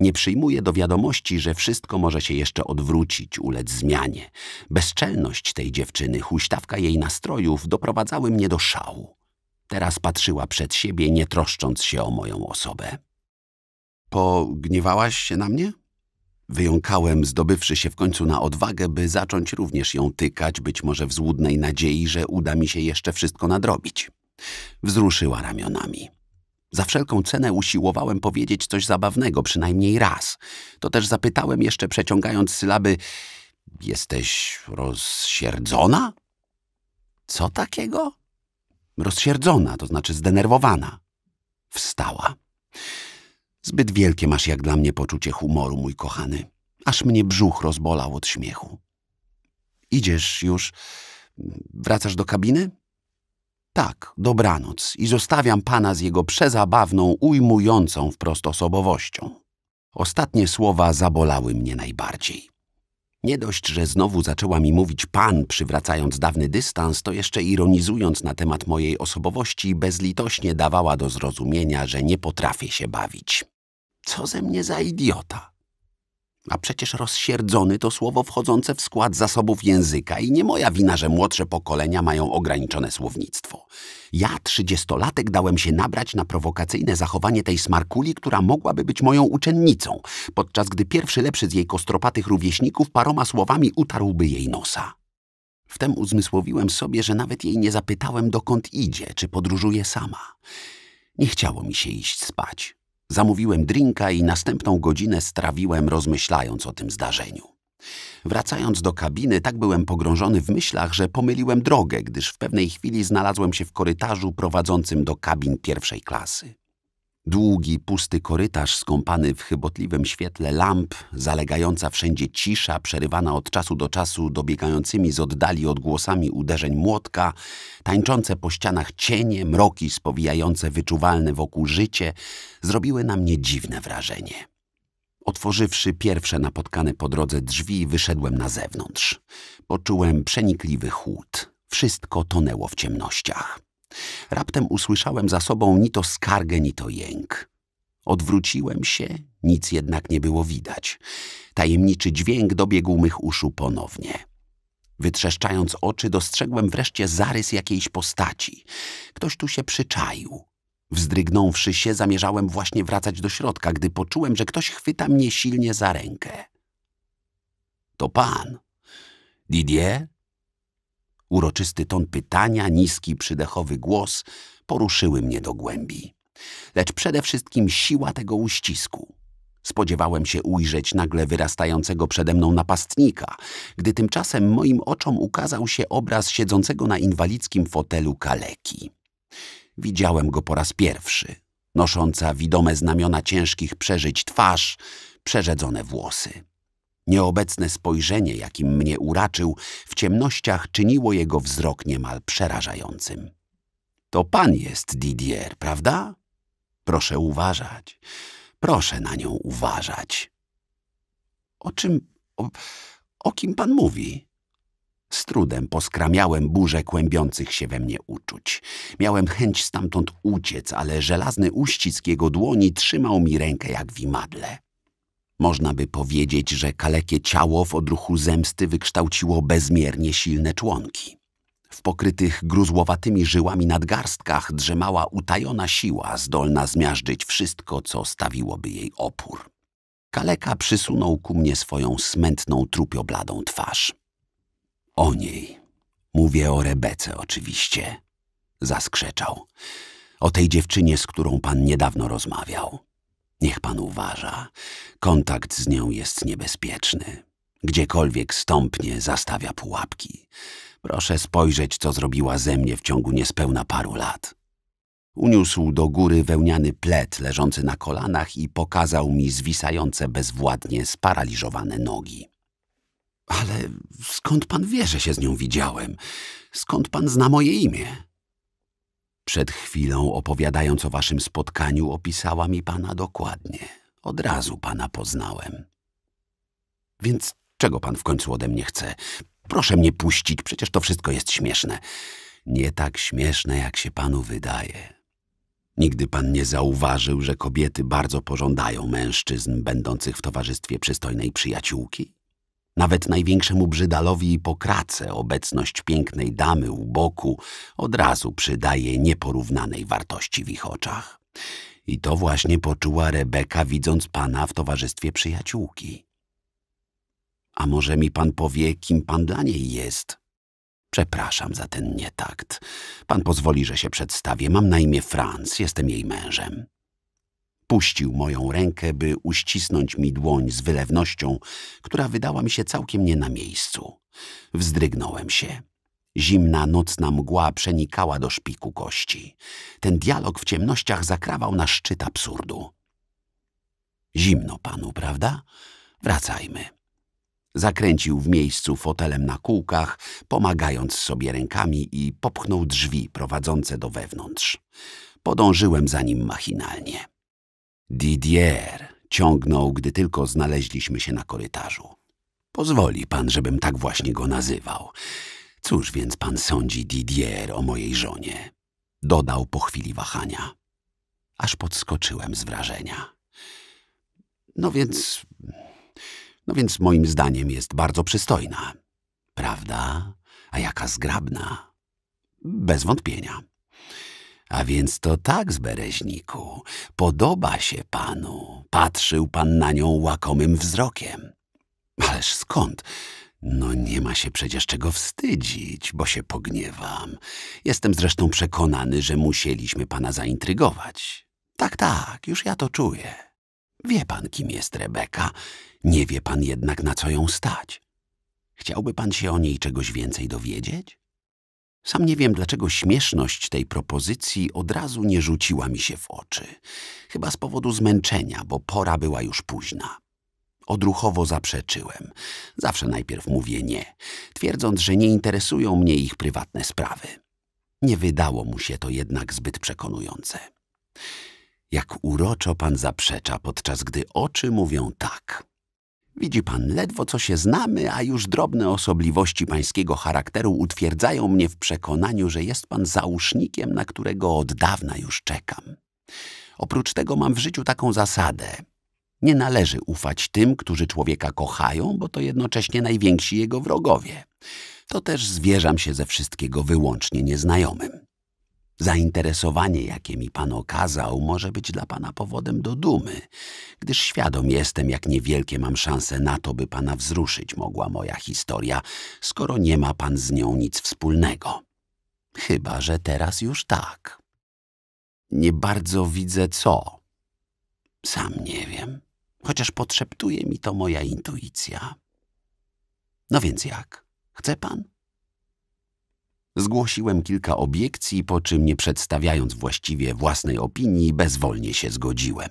Nie przyjmuję do wiadomości, że wszystko może się jeszcze odwrócić, ulec zmianie. Bezczelność tej dziewczyny, huśtawka jej nastrojów doprowadzały mnie do szału. Teraz patrzyła przed siebie, nie troszcząc się o moją osobę. Pogniewałaś się na mnie? Wyjąkałem, zdobywszy się w końcu na odwagę, by zacząć również ją tykać, być może w złudnej nadziei, że uda mi się jeszcze wszystko nadrobić. Wzruszyła ramionami. Za wszelką cenę usiłowałem powiedzieć coś zabawnego, przynajmniej raz. To też zapytałem jeszcze przeciągając sylaby Jesteś rozsierdzona? Co takiego? Rozsierdzona, to znaczy zdenerwowana. Wstała. Zbyt wielkie masz jak dla mnie poczucie humoru, mój kochany. Aż mnie brzuch rozbolał od śmiechu. Idziesz już? Wracasz do kabiny? Tak, dobranoc i zostawiam pana z jego przezabawną, ujmującą wprost osobowością. Ostatnie słowa zabolały mnie najbardziej. Nie dość, że znowu zaczęła mi mówić pan, przywracając dawny dystans, to jeszcze ironizując na temat mojej osobowości, bezlitośnie dawała do zrozumienia, że nie potrafię się bawić. Co ze mnie za idiota? A przecież rozsierdzony to słowo wchodzące w skład zasobów języka i nie moja wina, że młodsze pokolenia mają ograniczone słownictwo. Ja, trzydziestolatek, dałem się nabrać na prowokacyjne zachowanie tej smarkuli, która mogłaby być moją uczennicą, podczas gdy pierwszy lepszy z jej kostropatych rówieśników paroma słowami utarłby jej nosa. Wtem uzmysłowiłem sobie, że nawet jej nie zapytałem, dokąd idzie, czy podróżuje sama. Nie chciało mi się iść spać. Zamówiłem drinka i następną godzinę strawiłem rozmyślając o tym zdarzeniu. Wracając do kabiny, tak byłem pogrążony w myślach, że pomyliłem drogę, gdyż w pewnej chwili znalazłem się w korytarzu prowadzącym do kabin pierwszej klasy. Długi, pusty korytarz skąpany w chybotliwym świetle lamp, zalegająca wszędzie cisza, przerywana od czasu do czasu dobiegającymi z oddali odgłosami uderzeń młotka, tańczące po ścianach cienie, mroki spowijające wyczuwalne wokół życie, zrobiły na mnie dziwne wrażenie. Otworzywszy pierwsze napotkane po drodze drzwi, wyszedłem na zewnątrz. Poczułem przenikliwy chłód. Wszystko tonęło w ciemnościach. Raptem usłyszałem za sobą ni to skargę, ni to jęk. Odwróciłem się, nic jednak nie było widać. Tajemniczy dźwięk dobiegł mych uszu ponownie. Wytrzeszczając oczy, dostrzegłem wreszcie zarys jakiejś postaci. Ktoś tu się przyczaił. Wzdrygnąwszy się, zamierzałem właśnie wracać do środka, gdy poczułem, że ktoś chwyta mnie silnie za rękę. to pan. Didier? Uroczysty ton pytania, niski, przydechowy głos poruszyły mnie do głębi. Lecz przede wszystkim siła tego uścisku. Spodziewałem się ujrzeć nagle wyrastającego przede mną napastnika, gdy tymczasem moim oczom ukazał się obraz siedzącego na inwalidzkim fotelu kaleki. Widziałem go po raz pierwszy, nosząca widome znamiona ciężkich przeżyć twarz, przerzedzone włosy. Nieobecne spojrzenie, jakim mnie uraczył, w ciemnościach czyniło jego wzrok niemal przerażającym. To pan jest Didier, prawda? Proszę uważać. Proszę na nią uważać. O czym, o, o kim pan mówi? Z trudem poskramiałem burzę kłębiących się we mnie uczuć. Miałem chęć stamtąd uciec, ale żelazny uścisk jego dłoni trzymał mi rękę jak w imadle. Można by powiedzieć, że kalekie ciało w odruchu zemsty wykształciło bezmiernie silne członki. W pokrytych gruzłowatymi żyłami nadgarstkach drzemała utajona siła, zdolna zmiażdżyć wszystko, co stawiłoby jej opór. Kaleka przysunął ku mnie swoją smętną, trupiobladą twarz. O niej. Mówię o Rebece oczywiście. Zaskrzeczał. O tej dziewczynie, z którą pan niedawno rozmawiał. Niech pan uważa. Kontakt z nią jest niebezpieczny. Gdziekolwiek stąpnie, zastawia pułapki. Proszę spojrzeć, co zrobiła ze mnie w ciągu niespełna paru lat. Uniósł do góry wełniany plet leżący na kolanach i pokazał mi zwisające bezwładnie sparaliżowane nogi. Ale skąd pan wie, że się z nią widziałem? Skąd pan zna moje imię? Przed chwilą, opowiadając o waszym spotkaniu, opisała mi pana dokładnie. Od razu pana poznałem. Więc czego pan w końcu ode mnie chce? Proszę mnie puścić, przecież to wszystko jest śmieszne. Nie tak śmieszne, jak się panu wydaje. Nigdy pan nie zauważył, że kobiety bardzo pożądają mężczyzn będących w towarzystwie przystojnej przyjaciółki? Nawet największemu brzydalowi i pokrace obecność pięknej damy u boku od razu przydaje nieporównanej wartości w ich oczach. I to właśnie poczuła Rebeka, widząc pana w towarzystwie przyjaciółki. A może mi pan powie, kim pan dla niej jest? Przepraszam za ten nietakt. Pan pozwoli, że się przedstawię. Mam na imię Franz, jestem jej mężem. Puścił moją rękę, by uścisnąć mi dłoń z wylewnością, która wydała mi się całkiem nie na miejscu. Wzdrygnąłem się. Zimna, nocna mgła przenikała do szpiku kości. Ten dialog w ciemnościach zakrawał na szczyt absurdu. Zimno panu, prawda? Wracajmy. Zakręcił w miejscu fotelem na kółkach, pomagając sobie rękami i popchnął drzwi prowadzące do wewnątrz. Podążyłem za nim machinalnie. Didier ciągnął, gdy tylko znaleźliśmy się na korytarzu. Pozwoli pan, żebym tak właśnie go nazywał. Cóż więc pan sądzi, Didier, o mojej żonie? Dodał po chwili wahania. Aż podskoczyłem z wrażenia. No więc... No więc moim zdaniem jest bardzo przystojna. Prawda? A jaka zgrabna. Bez wątpienia. A więc to tak, zbereźniku, podoba się panu. Patrzył pan na nią łakomym wzrokiem. Ależ skąd? No nie ma się przecież czego wstydzić, bo się pogniewam. Jestem zresztą przekonany, że musieliśmy pana zaintrygować. Tak, tak, już ja to czuję. Wie pan, kim jest Rebeka, nie wie pan jednak, na co ją stać. Chciałby pan się o niej czegoś więcej dowiedzieć? Sam nie wiem, dlaczego śmieszność tej propozycji od razu nie rzuciła mi się w oczy. Chyba z powodu zmęczenia, bo pora była już późna. Odruchowo zaprzeczyłem. Zawsze najpierw mówię nie, twierdząc, że nie interesują mnie ich prywatne sprawy. Nie wydało mu się to jednak zbyt przekonujące. Jak uroczo pan zaprzecza, podczas gdy oczy mówią tak. Widzi pan, ledwo co się znamy, a już drobne osobliwości pańskiego charakteru utwierdzają mnie w przekonaniu, że jest pan załóżnikiem, na którego od dawna już czekam. Oprócz tego mam w życiu taką zasadę. Nie należy ufać tym, którzy człowieka kochają, bo to jednocześnie najwięksi jego wrogowie. To też zwierzam się ze wszystkiego wyłącznie nieznajomym. Zainteresowanie, jakie mi pan okazał, może być dla pana powodem do dumy, gdyż świadom jestem, jak niewielkie mam szanse na to, by pana wzruszyć mogła moja historia, skoro nie ma pan z nią nic wspólnego. Chyba, że teraz już tak. Nie bardzo widzę co. Sam nie wiem, chociaż podszeptuje mi to moja intuicja. No więc jak? Chce pan? Zgłosiłem kilka obiekcji, po czym nie przedstawiając właściwie własnej opinii, bezwolnie się zgodziłem.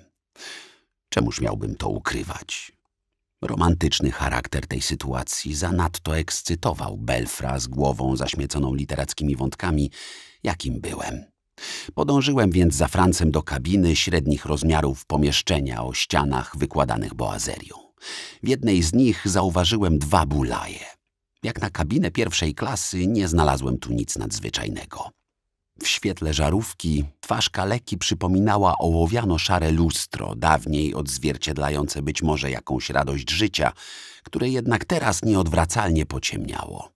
Czemuż miałbym to ukrywać? Romantyczny charakter tej sytuacji zanadto ekscytował Belfra z głową zaśmieconą literackimi wątkami, jakim byłem. Podążyłem więc za Francem do kabiny średnich rozmiarów pomieszczenia o ścianach wykładanych boazerią. W jednej z nich zauważyłem dwa bulaje – jak na kabinę pierwszej klasy nie znalazłem tu nic nadzwyczajnego. W świetle żarówki twarz kaleki przypominała ołowiano-szare lustro, dawniej odzwierciedlające być może jakąś radość życia, które jednak teraz nieodwracalnie pociemniało.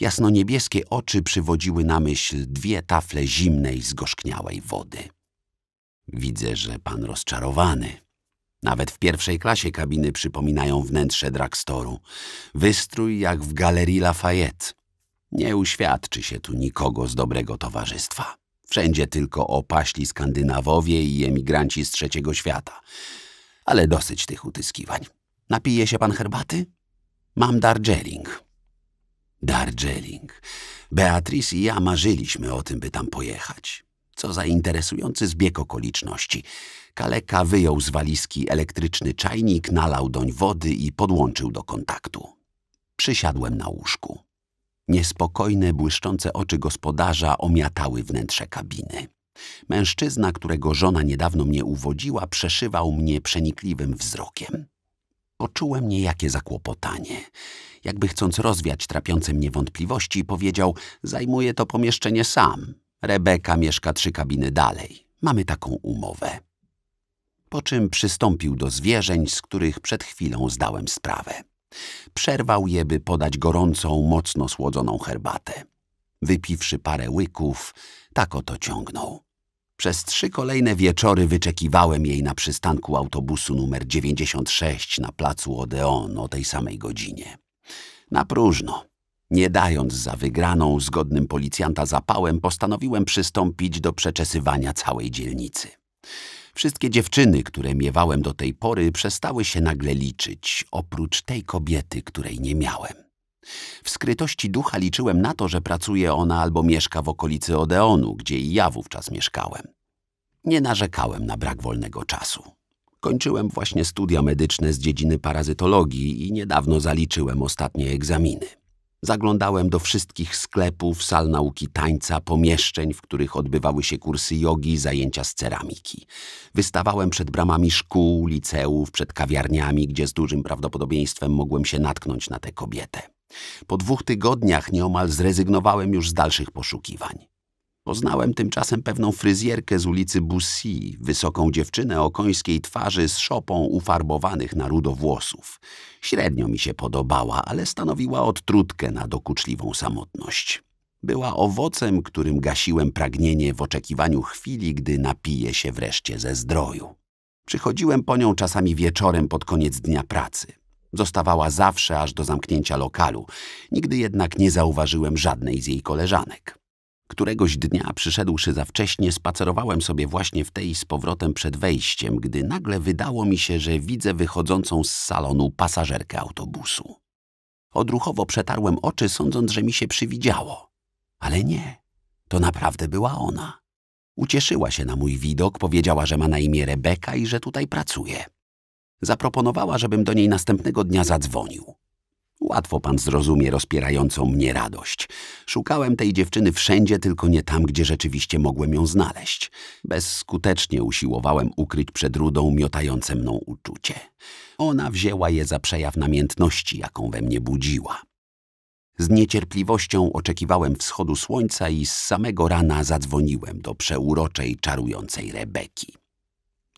Jasno-niebieskie oczy przywodziły na myśl dwie tafle zimnej, zgorzkniałej wody. Widzę, że pan rozczarowany, nawet w pierwszej klasie kabiny przypominają wnętrze drugstoru. Wystrój jak w galerii Lafayette. Nie uświadczy się tu nikogo z dobrego towarzystwa. Wszędzie tylko opaśli Skandynawowie i emigranci z trzeciego świata. Ale dosyć tych utyskiwań. Napije się pan herbaty? Mam Darjeeling. Darjeeling. Beatrice i ja marzyliśmy o tym, by tam pojechać. Co za interesujący zbieg okoliczności. Kaleka wyjął z walizki elektryczny czajnik, nalał doń wody i podłączył do kontaktu. Przysiadłem na łóżku. Niespokojne, błyszczące oczy gospodarza omiatały wnętrze kabiny. Mężczyzna, którego żona niedawno mnie uwodziła, przeszywał mnie przenikliwym wzrokiem. Poczułem niejakie zakłopotanie. Jakby chcąc rozwiać trapiące mnie wątpliwości, powiedział, zajmuje to pomieszczenie sam. Rebeka mieszka trzy kabiny dalej. Mamy taką umowę. Po czym przystąpił do zwierzeń, z których przed chwilą zdałem sprawę. Przerwał je, by podać gorącą, mocno słodzoną herbatę. Wypiwszy parę łyków, tak oto ciągnął. Przez trzy kolejne wieczory wyczekiwałem jej na przystanku autobusu numer 96 na placu Odeon o tej samej godzinie. Na próżno. Nie dając za wygraną zgodnym policjanta zapałem, postanowiłem przystąpić do przeczesywania całej dzielnicy. Wszystkie dziewczyny, które miewałem do tej pory, przestały się nagle liczyć, oprócz tej kobiety, której nie miałem. W skrytości ducha liczyłem na to, że pracuje ona albo mieszka w okolicy Odeonu, gdzie i ja wówczas mieszkałem. Nie narzekałem na brak wolnego czasu. Kończyłem właśnie studia medyczne z dziedziny parazytologii i niedawno zaliczyłem ostatnie egzaminy. Zaglądałem do wszystkich sklepów, sal nauki tańca, pomieszczeń, w których odbywały się kursy jogi, zajęcia z ceramiki. Wystawałem przed bramami szkół, liceów, przed kawiarniami, gdzie z dużym prawdopodobieństwem mogłem się natknąć na tę kobietę. Po dwóch tygodniach nieomal zrezygnowałem już z dalszych poszukiwań. Poznałem tymczasem pewną fryzjerkę z ulicy Bussy, wysoką dziewczynę o końskiej twarzy z szopą ufarbowanych na rudo włosów. Średnio mi się podobała, ale stanowiła odtrutkę na dokuczliwą samotność. Była owocem, którym gasiłem pragnienie w oczekiwaniu chwili, gdy napiję się wreszcie ze zdroju. Przychodziłem po nią czasami wieczorem pod koniec dnia pracy. Zostawała zawsze aż do zamknięcia lokalu. Nigdy jednak nie zauważyłem żadnej z jej koleżanek. Któregoś dnia, przyszedłszy za wcześnie, spacerowałem sobie właśnie w tej z powrotem przed wejściem, gdy nagle wydało mi się, że widzę wychodzącą z salonu pasażerkę autobusu. Odruchowo przetarłem oczy, sądząc, że mi się przywidziało. Ale nie, to naprawdę była ona. Ucieszyła się na mój widok, powiedziała, że ma na imię Rebeka i że tutaj pracuje. Zaproponowała, żebym do niej następnego dnia zadzwonił. Łatwo pan zrozumie rozpierającą mnie radość. Szukałem tej dziewczyny wszędzie, tylko nie tam, gdzie rzeczywiście mogłem ją znaleźć. Bezskutecznie usiłowałem ukryć przed rudą miotające mną uczucie. Ona wzięła je za przejaw namiętności, jaką we mnie budziła. Z niecierpliwością oczekiwałem wschodu słońca i z samego rana zadzwoniłem do przeuroczej, czarującej Rebeki.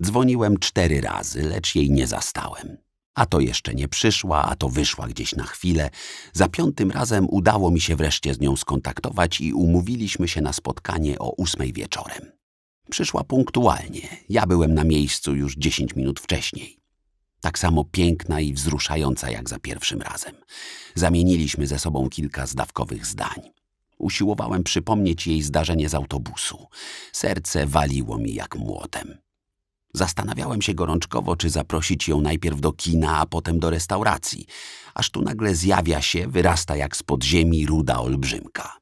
Dzwoniłem cztery razy, lecz jej nie zastałem. A to jeszcze nie przyszła, a to wyszła gdzieś na chwilę. Za piątym razem udało mi się wreszcie z nią skontaktować i umówiliśmy się na spotkanie o ósmej wieczorem. Przyszła punktualnie. Ja byłem na miejscu już dziesięć minut wcześniej. Tak samo piękna i wzruszająca jak za pierwszym razem. Zamieniliśmy ze sobą kilka zdawkowych zdań. Usiłowałem przypomnieć jej zdarzenie z autobusu. Serce waliło mi jak młotem. Zastanawiałem się gorączkowo, czy zaprosić ją najpierw do kina, a potem do restauracji, aż tu nagle zjawia się, wyrasta jak z podziemi ruda olbrzymka.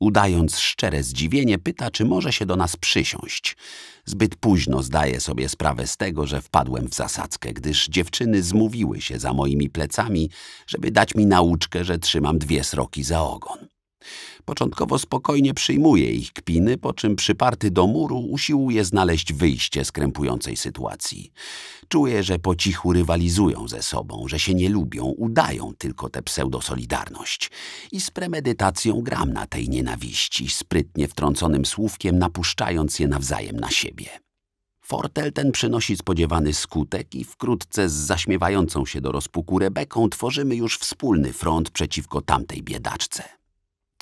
Udając szczere zdziwienie, pyta, czy może się do nas przysiąść. Zbyt późno zdaję sobie sprawę z tego, że wpadłem w zasadzkę, gdyż dziewczyny zmówiły się za moimi plecami, żeby dać mi nauczkę, że trzymam dwie sroki za ogon. Początkowo spokojnie przyjmuje ich kpiny, po czym przyparty do muru usiłuje znaleźć wyjście z krępującej sytuacji. Czuję, że po cichu rywalizują ze sobą, że się nie lubią, udają tylko tę pseudosolidarność. I z premedytacją gram na tej nienawiści, sprytnie wtrąconym słówkiem napuszczając je nawzajem na siebie. Fortel ten przynosi spodziewany skutek i wkrótce z zaśmiewającą się do rozpuku Rebeką tworzymy już wspólny front przeciwko tamtej biedaczce.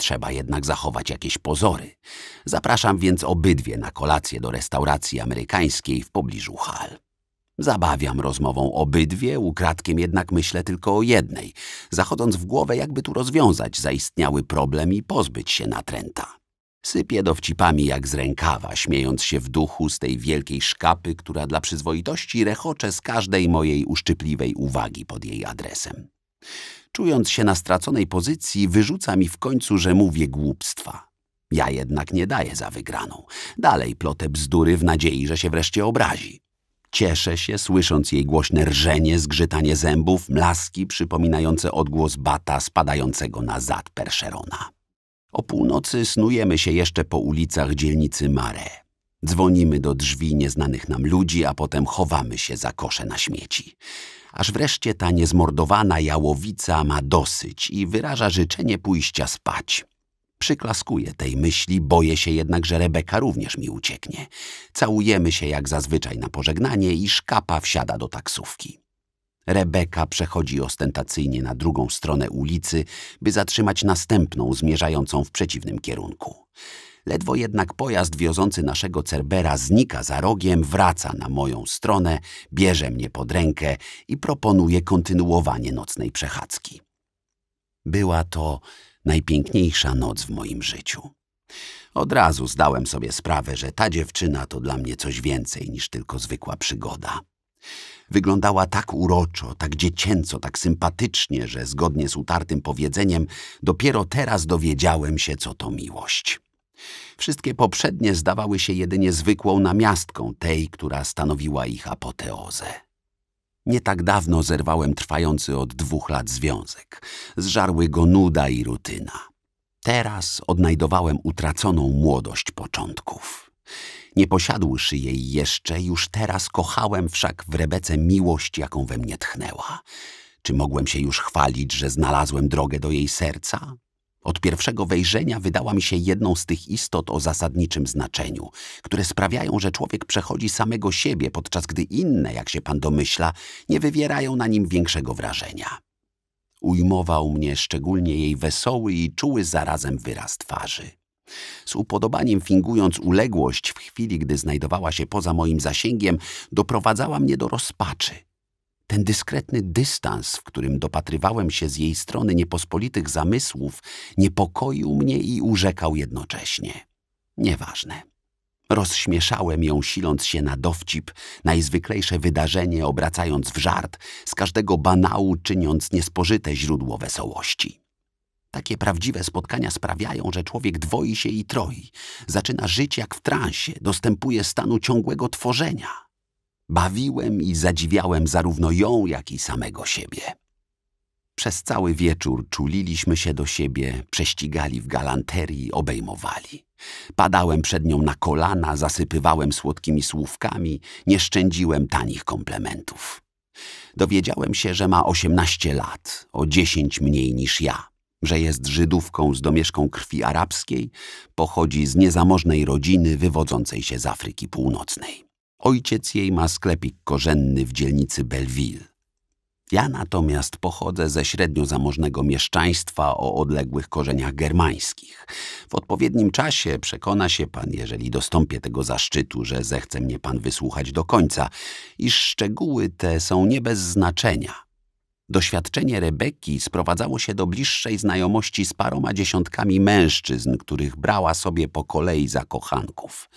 Trzeba jednak zachować jakieś pozory. Zapraszam więc obydwie na kolację do restauracji amerykańskiej w pobliżu hal. Zabawiam rozmową obydwie, ukradkiem jednak myślę tylko o jednej, zachodząc w głowę, jakby tu rozwiązać zaistniały problem i pozbyć się natręta. Sypię dowcipami jak z rękawa, śmiejąc się w duchu z tej wielkiej szkapy, która dla przyzwoitości rechocze z każdej mojej uszczypliwej uwagi pod jej adresem. Czując się na straconej pozycji, wyrzuca mi w końcu, że mówię głupstwa. Ja jednak nie daję za wygraną. Dalej plotę bzdury w nadziei, że się wreszcie obrazi. Cieszę się, słysząc jej głośne rżenie, zgrzytanie zębów, mlaski przypominające odgłos bata spadającego na zad Perszerona. O północy snujemy się jeszcze po ulicach dzielnicy Mare. Dzwonimy do drzwi nieznanych nam ludzi, a potem chowamy się za kosze na śmieci aż wreszcie ta niezmordowana jałowica ma dosyć i wyraża życzenie pójścia spać. Przyklaskuję tej myśli, boję się jednak, że Rebeka również mi ucieknie. Całujemy się jak zazwyczaj na pożegnanie i szkapa wsiada do taksówki. Rebeka przechodzi ostentacyjnie na drugą stronę ulicy, by zatrzymać następną zmierzającą w przeciwnym kierunku. Ledwo jednak pojazd wiozący naszego Cerbera znika za rogiem, wraca na moją stronę, bierze mnie pod rękę i proponuje kontynuowanie nocnej przechadzki. Była to najpiękniejsza noc w moim życiu. Od razu zdałem sobie sprawę, że ta dziewczyna to dla mnie coś więcej niż tylko zwykła przygoda. Wyglądała tak uroczo, tak dziecięco, tak sympatycznie, że zgodnie z utartym powiedzeniem dopiero teraz dowiedziałem się, co to miłość. Wszystkie poprzednie zdawały się jedynie zwykłą namiastką tej, która stanowiła ich apoteozę. Nie tak dawno zerwałem trwający od dwóch lat związek. Zżarły go nuda i rutyna. Teraz odnajdowałem utraconą młodość początków. Nie posiadłszy jej jeszcze, już teraz kochałem wszak w Rebece miłość, jaką we mnie tchnęła. Czy mogłem się już chwalić, że znalazłem drogę do jej serca? Od pierwszego wejrzenia wydała mi się jedną z tych istot o zasadniczym znaczeniu, które sprawiają, że człowiek przechodzi samego siebie, podczas gdy inne, jak się pan domyśla, nie wywierają na nim większego wrażenia. Ujmował mnie szczególnie jej wesoły i czuły zarazem wyraz twarzy. Z upodobaniem fingując uległość w chwili, gdy znajdowała się poza moim zasięgiem, doprowadzała mnie do rozpaczy – ten dyskretny dystans, w którym dopatrywałem się z jej strony niepospolitych zamysłów, niepokoił mnie i urzekał jednocześnie. Nieważne. Rozśmieszałem ją, siląc się na dowcip, najzwyklejsze wydarzenie obracając w żart, z każdego banału czyniąc niespożyte źródło wesołości. Takie prawdziwe spotkania sprawiają, że człowiek dwoi się i troi, zaczyna żyć jak w transie, dostępuje stanu ciągłego tworzenia. Bawiłem i zadziwiałem zarówno ją, jak i samego siebie. Przez cały wieczór czuliliśmy się do siebie, prześcigali w galanterii, obejmowali. Padałem przed nią na kolana, zasypywałem słodkimi słówkami, nie szczędziłem tanich komplementów. Dowiedziałem się, że ma osiemnaście lat, o dziesięć mniej niż ja, że jest Żydówką z domieszką krwi arabskiej, pochodzi z niezamożnej rodziny wywodzącej się z Afryki Północnej. Ojciec jej ma sklepik korzenny w dzielnicy Belleville. Ja natomiast pochodzę ze średnio zamożnego mieszczaństwa o odległych korzeniach germańskich. W odpowiednim czasie przekona się pan, jeżeli dostąpię tego zaszczytu, że zechce mnie pan wysłuchać do końca, iż szczegóły te są nie bez znaczenia. Doświadczenie Rebeki sprowadzało się do bliższej znajomości z paroma dziesiątkami mężczyzn, których brała sobie po kolei za kochanków.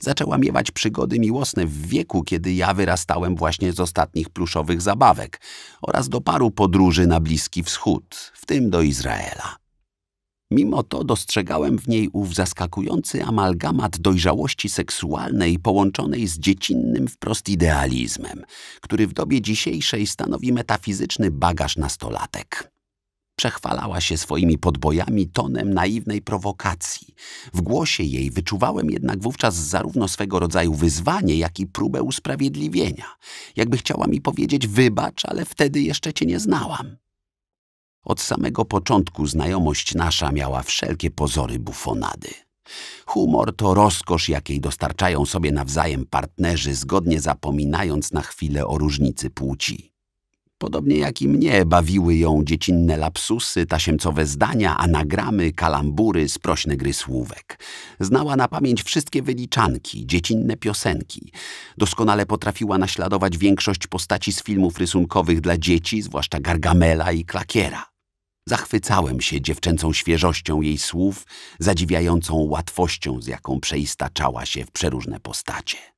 Zaczęła miewać przygody miłosne w wieku, kiedy ja wyrastałem właśnie z ostatnich pluszowych zabawek oraz do paru podróży na Bliski Wschód, w tym do Izraela. Mimo to dostrzegałem w niej ów zaskakujący amalgamat dojrzałości seksualnej połączonej z dziecinnym wprost idealizmem, który w dobie dzisiejszej stanowi metafizyczny bagaż nastolatek. Przechwalała się swoimi podbojami tonem naiwnej prowokacji. W głosie jej wyczuwałem jednak wówczas zarówno swego rodzaju wyzwanie, jak i próbę usprawiedliwienia. Jakby chciała mi powiedzieć wybacz, ale wtedy jeszcze cię nie znałam. Od samego początku znajomość nasza miała wszelkie pozory bufonady. Humor to rozkosz, jakiej dostarczają sobie nawzajem partnerzy, zgodnie zapominając na chwilę o różnicy płci. Podobnie jak i mnie bawiły ją dziecinne lapsusy, tasiemcowe zdania, anagramy, kalambury, sprośne gry słówek. Znała na pamięć wszystkie wyliczanki, dziecinne piosenki. Doskonale potrafiła naśladować większość postaci z filmów rysunkowych dla dzieci, zwłaszcza Gargamela i Klakiera. Zachwycałem się dziewczęcą świeżością jej słów, zadziwiającą łatwością, z jaką przeistaczała się w przeróżne postacie.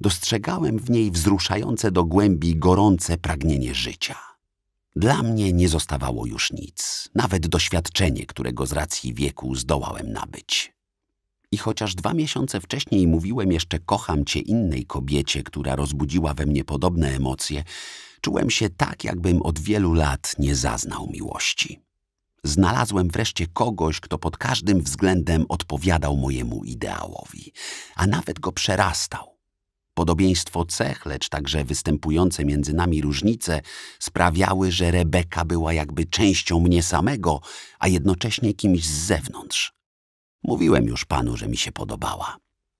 Dostrzegałem w niej wzruszające do głębi gorące pragnienie życia. Dla mnie nie zostawało już nic, nawet doświadczenie, którego z racji wieku zdołałem nabyć. I chociaż dwa miesiące wcześniej mówiłem jeszcze kocham cię innej kobiecie, która rozbudziła we mnie podobne emocje, czułem się tak, jakbym od wielu lat nie zaznał miłości. Znalazłem wreszcie kogoś, kto pod każdym względem odpowiadał mojemu ideałowi, a nawet go przerastał. Podobieństwo cech, lecz także występujące między nami różnice sprawiały, że Rebeka była jakby częścią mnie samego, a jednocześnie kimś z zewnątrz. Mówiłem już panu, że mi się podobała.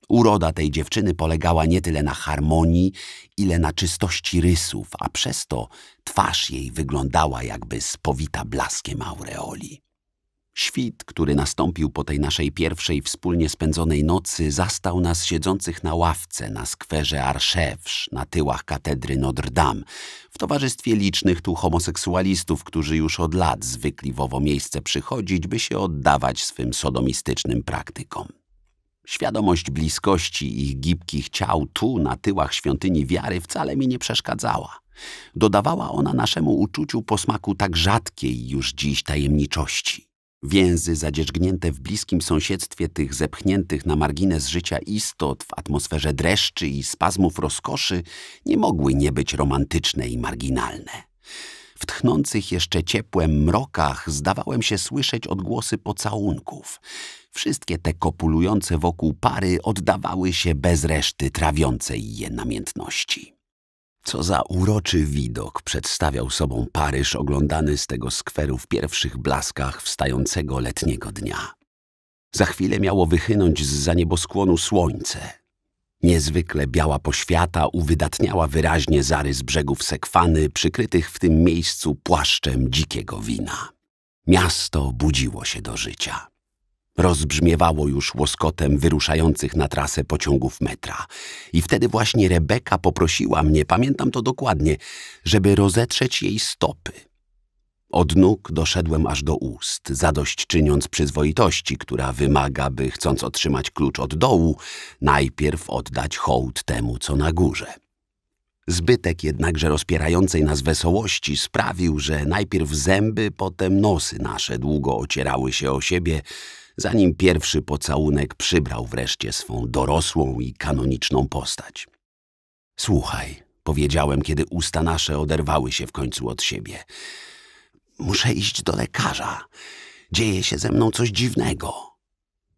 Uroda tej dziewczyny polegała nie tyle na harmonii, ile na czystości rysów, a przez to twarz jej wyglądała jakby spowita blaskiem aureoli. Świt, który nastąpił po tej naszej pierwszej wspólnie spędzonej nocy, zastał nas siedzących na ławce na skwerze Arszewsz, na tyłach katedry Notre Dame, w towarzystwie licznych tu homoseksualistów, którzy już od lat zwykli w owo miejsce przychodzić, by się oddawać swym sodomistycznym praktykom. Świadomość bliskości ich gibkich ciał tu, na tyłach świątyni wiary, wcale mi nie przeszkadzała. Dodawała ona naszemu uczuciu posmaku tak rzadkiej już dziś tajemniczości. Więzy zadzierzgnięte w bliskim sąsiedztwie tych zepchniętych na margines życia istot w atmosferze dreszczy i spazmów rozkoszy nie mogły nie być romantyczne i marginalne. W tchnących jeszcze ciepłem mrokach zdawałem się słyszeć odgłosy pocałunków. Wszystkie te kopulujące wokół pary oddawały się bez reszty trawiącej je namiętności. Co za uroczy widok przedstawiał sobą Paryż oglądany z tego skweru w pierwszych blaskach wstającego letniego dnia. Za chwilę miało wychynąć z za nieboskłonu słońce. Niezwykle biała poświata uwydatniała wyraźnie zarys brzegów Sekwany, przykrytych w tym miejscu płaszczem dzikiego wina. Miasto budziło się do życia. Rozbrzmiewało już łoskotem wyruszających na trasę pociągów metra. I wtedy właśnie Rebeka poprosiła mnie, pamiętam to dokładnie, żeby rozetrzeć jej stopy. Od nóg doszedłem aż do ust, zadość czyniąc przyzwoitości, która wymaga, by chcąc otrzymać klucz od dołu, najpierw oddać hołd temu, co na górze. Zbytek jednakże rozpierającej nas wesołości sprawił, że najpierw zęby, potem nosy nasze długo ocierały się o siebie, zanim pierwszy pocałunek przybrał wreszcie swą dorosłą i kanoniczną postać. Słuchaj, powiedziałem, kiedy usta nasze oderwały się w końcu od siebie. Muszę iść do lekarza. Dzieje się ze mną coś dziwnego.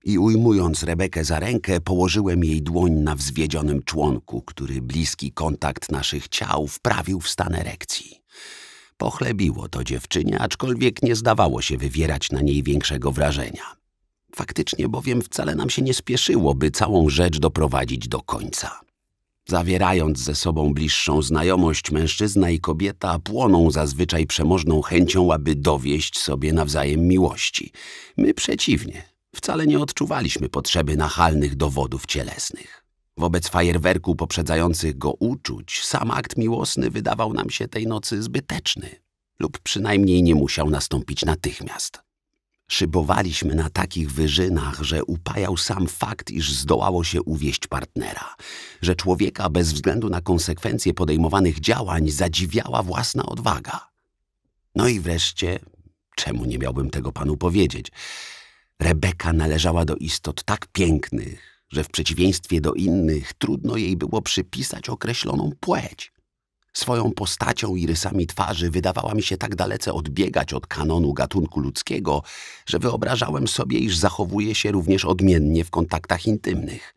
I ujmując Rebekę za rękę, położyłem jej dłoń na wzwiedzionym członku, który bliski kontakt naszych ciał wprawił w stan erekcji. Pochlebiło to dziewczynie, aczkolwiek nie zdawało się wywierać na niej większego wrażenia. Faktycznie bowiem wcale nam się nie spieszyło, by całą rzecz doprowadzić do końca. Zawierając ze sobą bliższą znajomość, mężczyzna i kobieta płoną zazwyczaj przemożną chęcią, aby dowieść sobie nawzajem miłości. My przeciwnie, wcale nie odczuwaliśmy potrzeby nachalnych dowodów cielesnych. Wobec fajerwerku poprzedzających go uczuć, sam akt miłosny wydawał nam się tej nocy zbyteczny, lub przynajmniej nie musiał nastąpić natychmiast. Szybowaliśmy na takich wyżynach, że upajał sam fakt, iż zdołało się uwieść partnera, że człowieka bez względu na konsekwencje podejmowanych działań zadziwiała własna odwaga. No i wreszcie, czemu nie miałbym tego panu powiedzieć, Rebeka należała do istot tak pięknych, że w przeciwieństwie do innych trudno jej było przypisać określoną płeć. Swoją postacią i rysami twarzy wydawała mi się tak dalece odbiegać od kanonu gatunku ludzkiego, że wyobrażałem sobie, iż zachowuje się również odmiennie w kontaktach intymnych.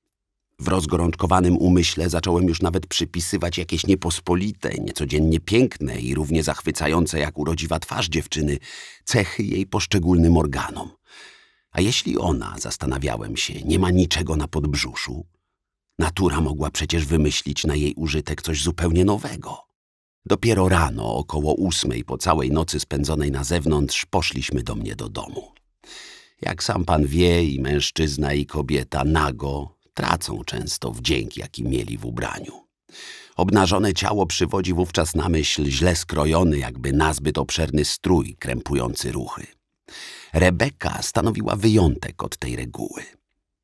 W rozgorączkowanym umyśle zacząłem już nawet przypisywać jakieś niepospolite, niecodziennie piękne i równie zachwycające jak urodziwa twarz dziewczyny cechy jej poszczególnym organom. A jeśli ona, zastanawiałem się, nie ma niczego na podbrzuszu? Natura mogła przecież wymyślić na jej użytek coś zupełnie nowego. Dopiero rano, około ósmej, po całej nocy spędzonej na zewnątrz, poszliśmy do mnie do domu. Jak sam pan wie, i mężczyzna, i kobieta nago tracą często wdzięk, jaki mieli w ubraniu. Obnażone ciało przywodzi wówczas na myśl źle skrojony, jakby nazbyt obszerny strój krępujący ruchy. Rebeka stanowiła wyjątek od tej reguły.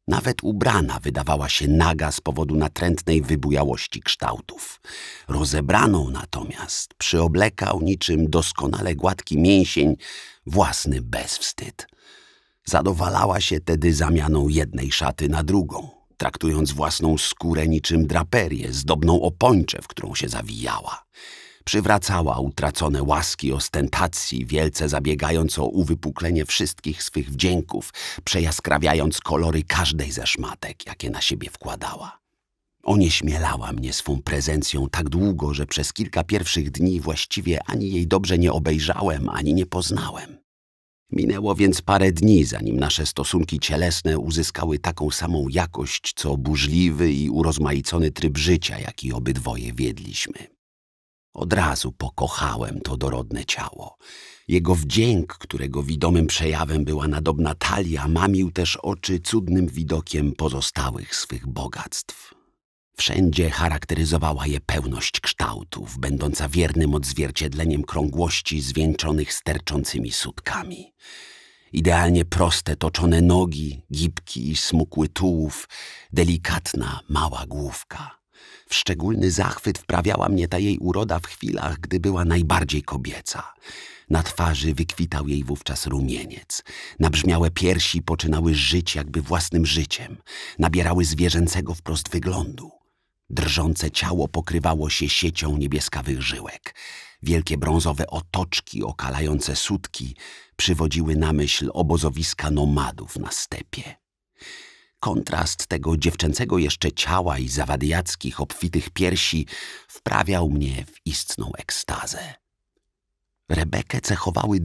Nawet ubrana wydawała się naga z powodu natrętnej wybujałości kształtów. Rozebraną natomiast przyoblekał niczym doskonale gładki mięsień własny bezwstyd. Zadowalała się tedy zamianą jednej szaty na drugą, traktując własną skórę niczym draperię, zdobną opończę, w którą się zawijała przywracała utracone łaski ostentacji, wielce zabiegając o uwypuklenie wszystkich swych wdzięków, przejaskrawiając kolory każdej ze szmatek, jakie na siebie wkładała. Onieśmielała mnie swą prezencją tak długo, że przez kilka pierwszych dni właściwie ani jej dobrze nie obejrzałem, ani nie poznałem. Minęło więc parę dni, zanim nasze stosunki cielesne uzyskały taką samą jakość, co burzliwy i urozmaicony tryb życia, jaki obydwoje wiedliśmy. Od razu pokochałem to dorodne ciało. Jego wdzięk, którego widomym przejawem była nadobna talia, mamił też oczy cudnym widokiem pozostałych swych bogactw. Wszędzie charakteryzowała je pełność kształtów, będąca wiernym odzwierciedleniem krągłości zwieńczonych sterczącymi sutkami. Idealnie proste, toczone nogi, gibki i smukły tułów, delikatna, mała główka – w szczególny zachwyt wprawiała mnie ta jej uroda w chwilach, gdy była najbardziej kobieca. Na twarzy wykwitał jej wówczas rumieniec. Nabrzmiałe piersi poczynały żyć jakby własnym życiem. Nabierały zwierzęcego wprost wyglądu. Drżące ciało pokrywało się siecią niebieskawych żyłek. Wielkie brązowe otoczki okalające sutki przywodziły na myśl obozowiska nomadów na stepie. Kontrast tego dziewczęcego jeszcze ciała i zawadiackich, obfitych piersi wprawiał mnie w istną ekstazę. Rebekę cechowały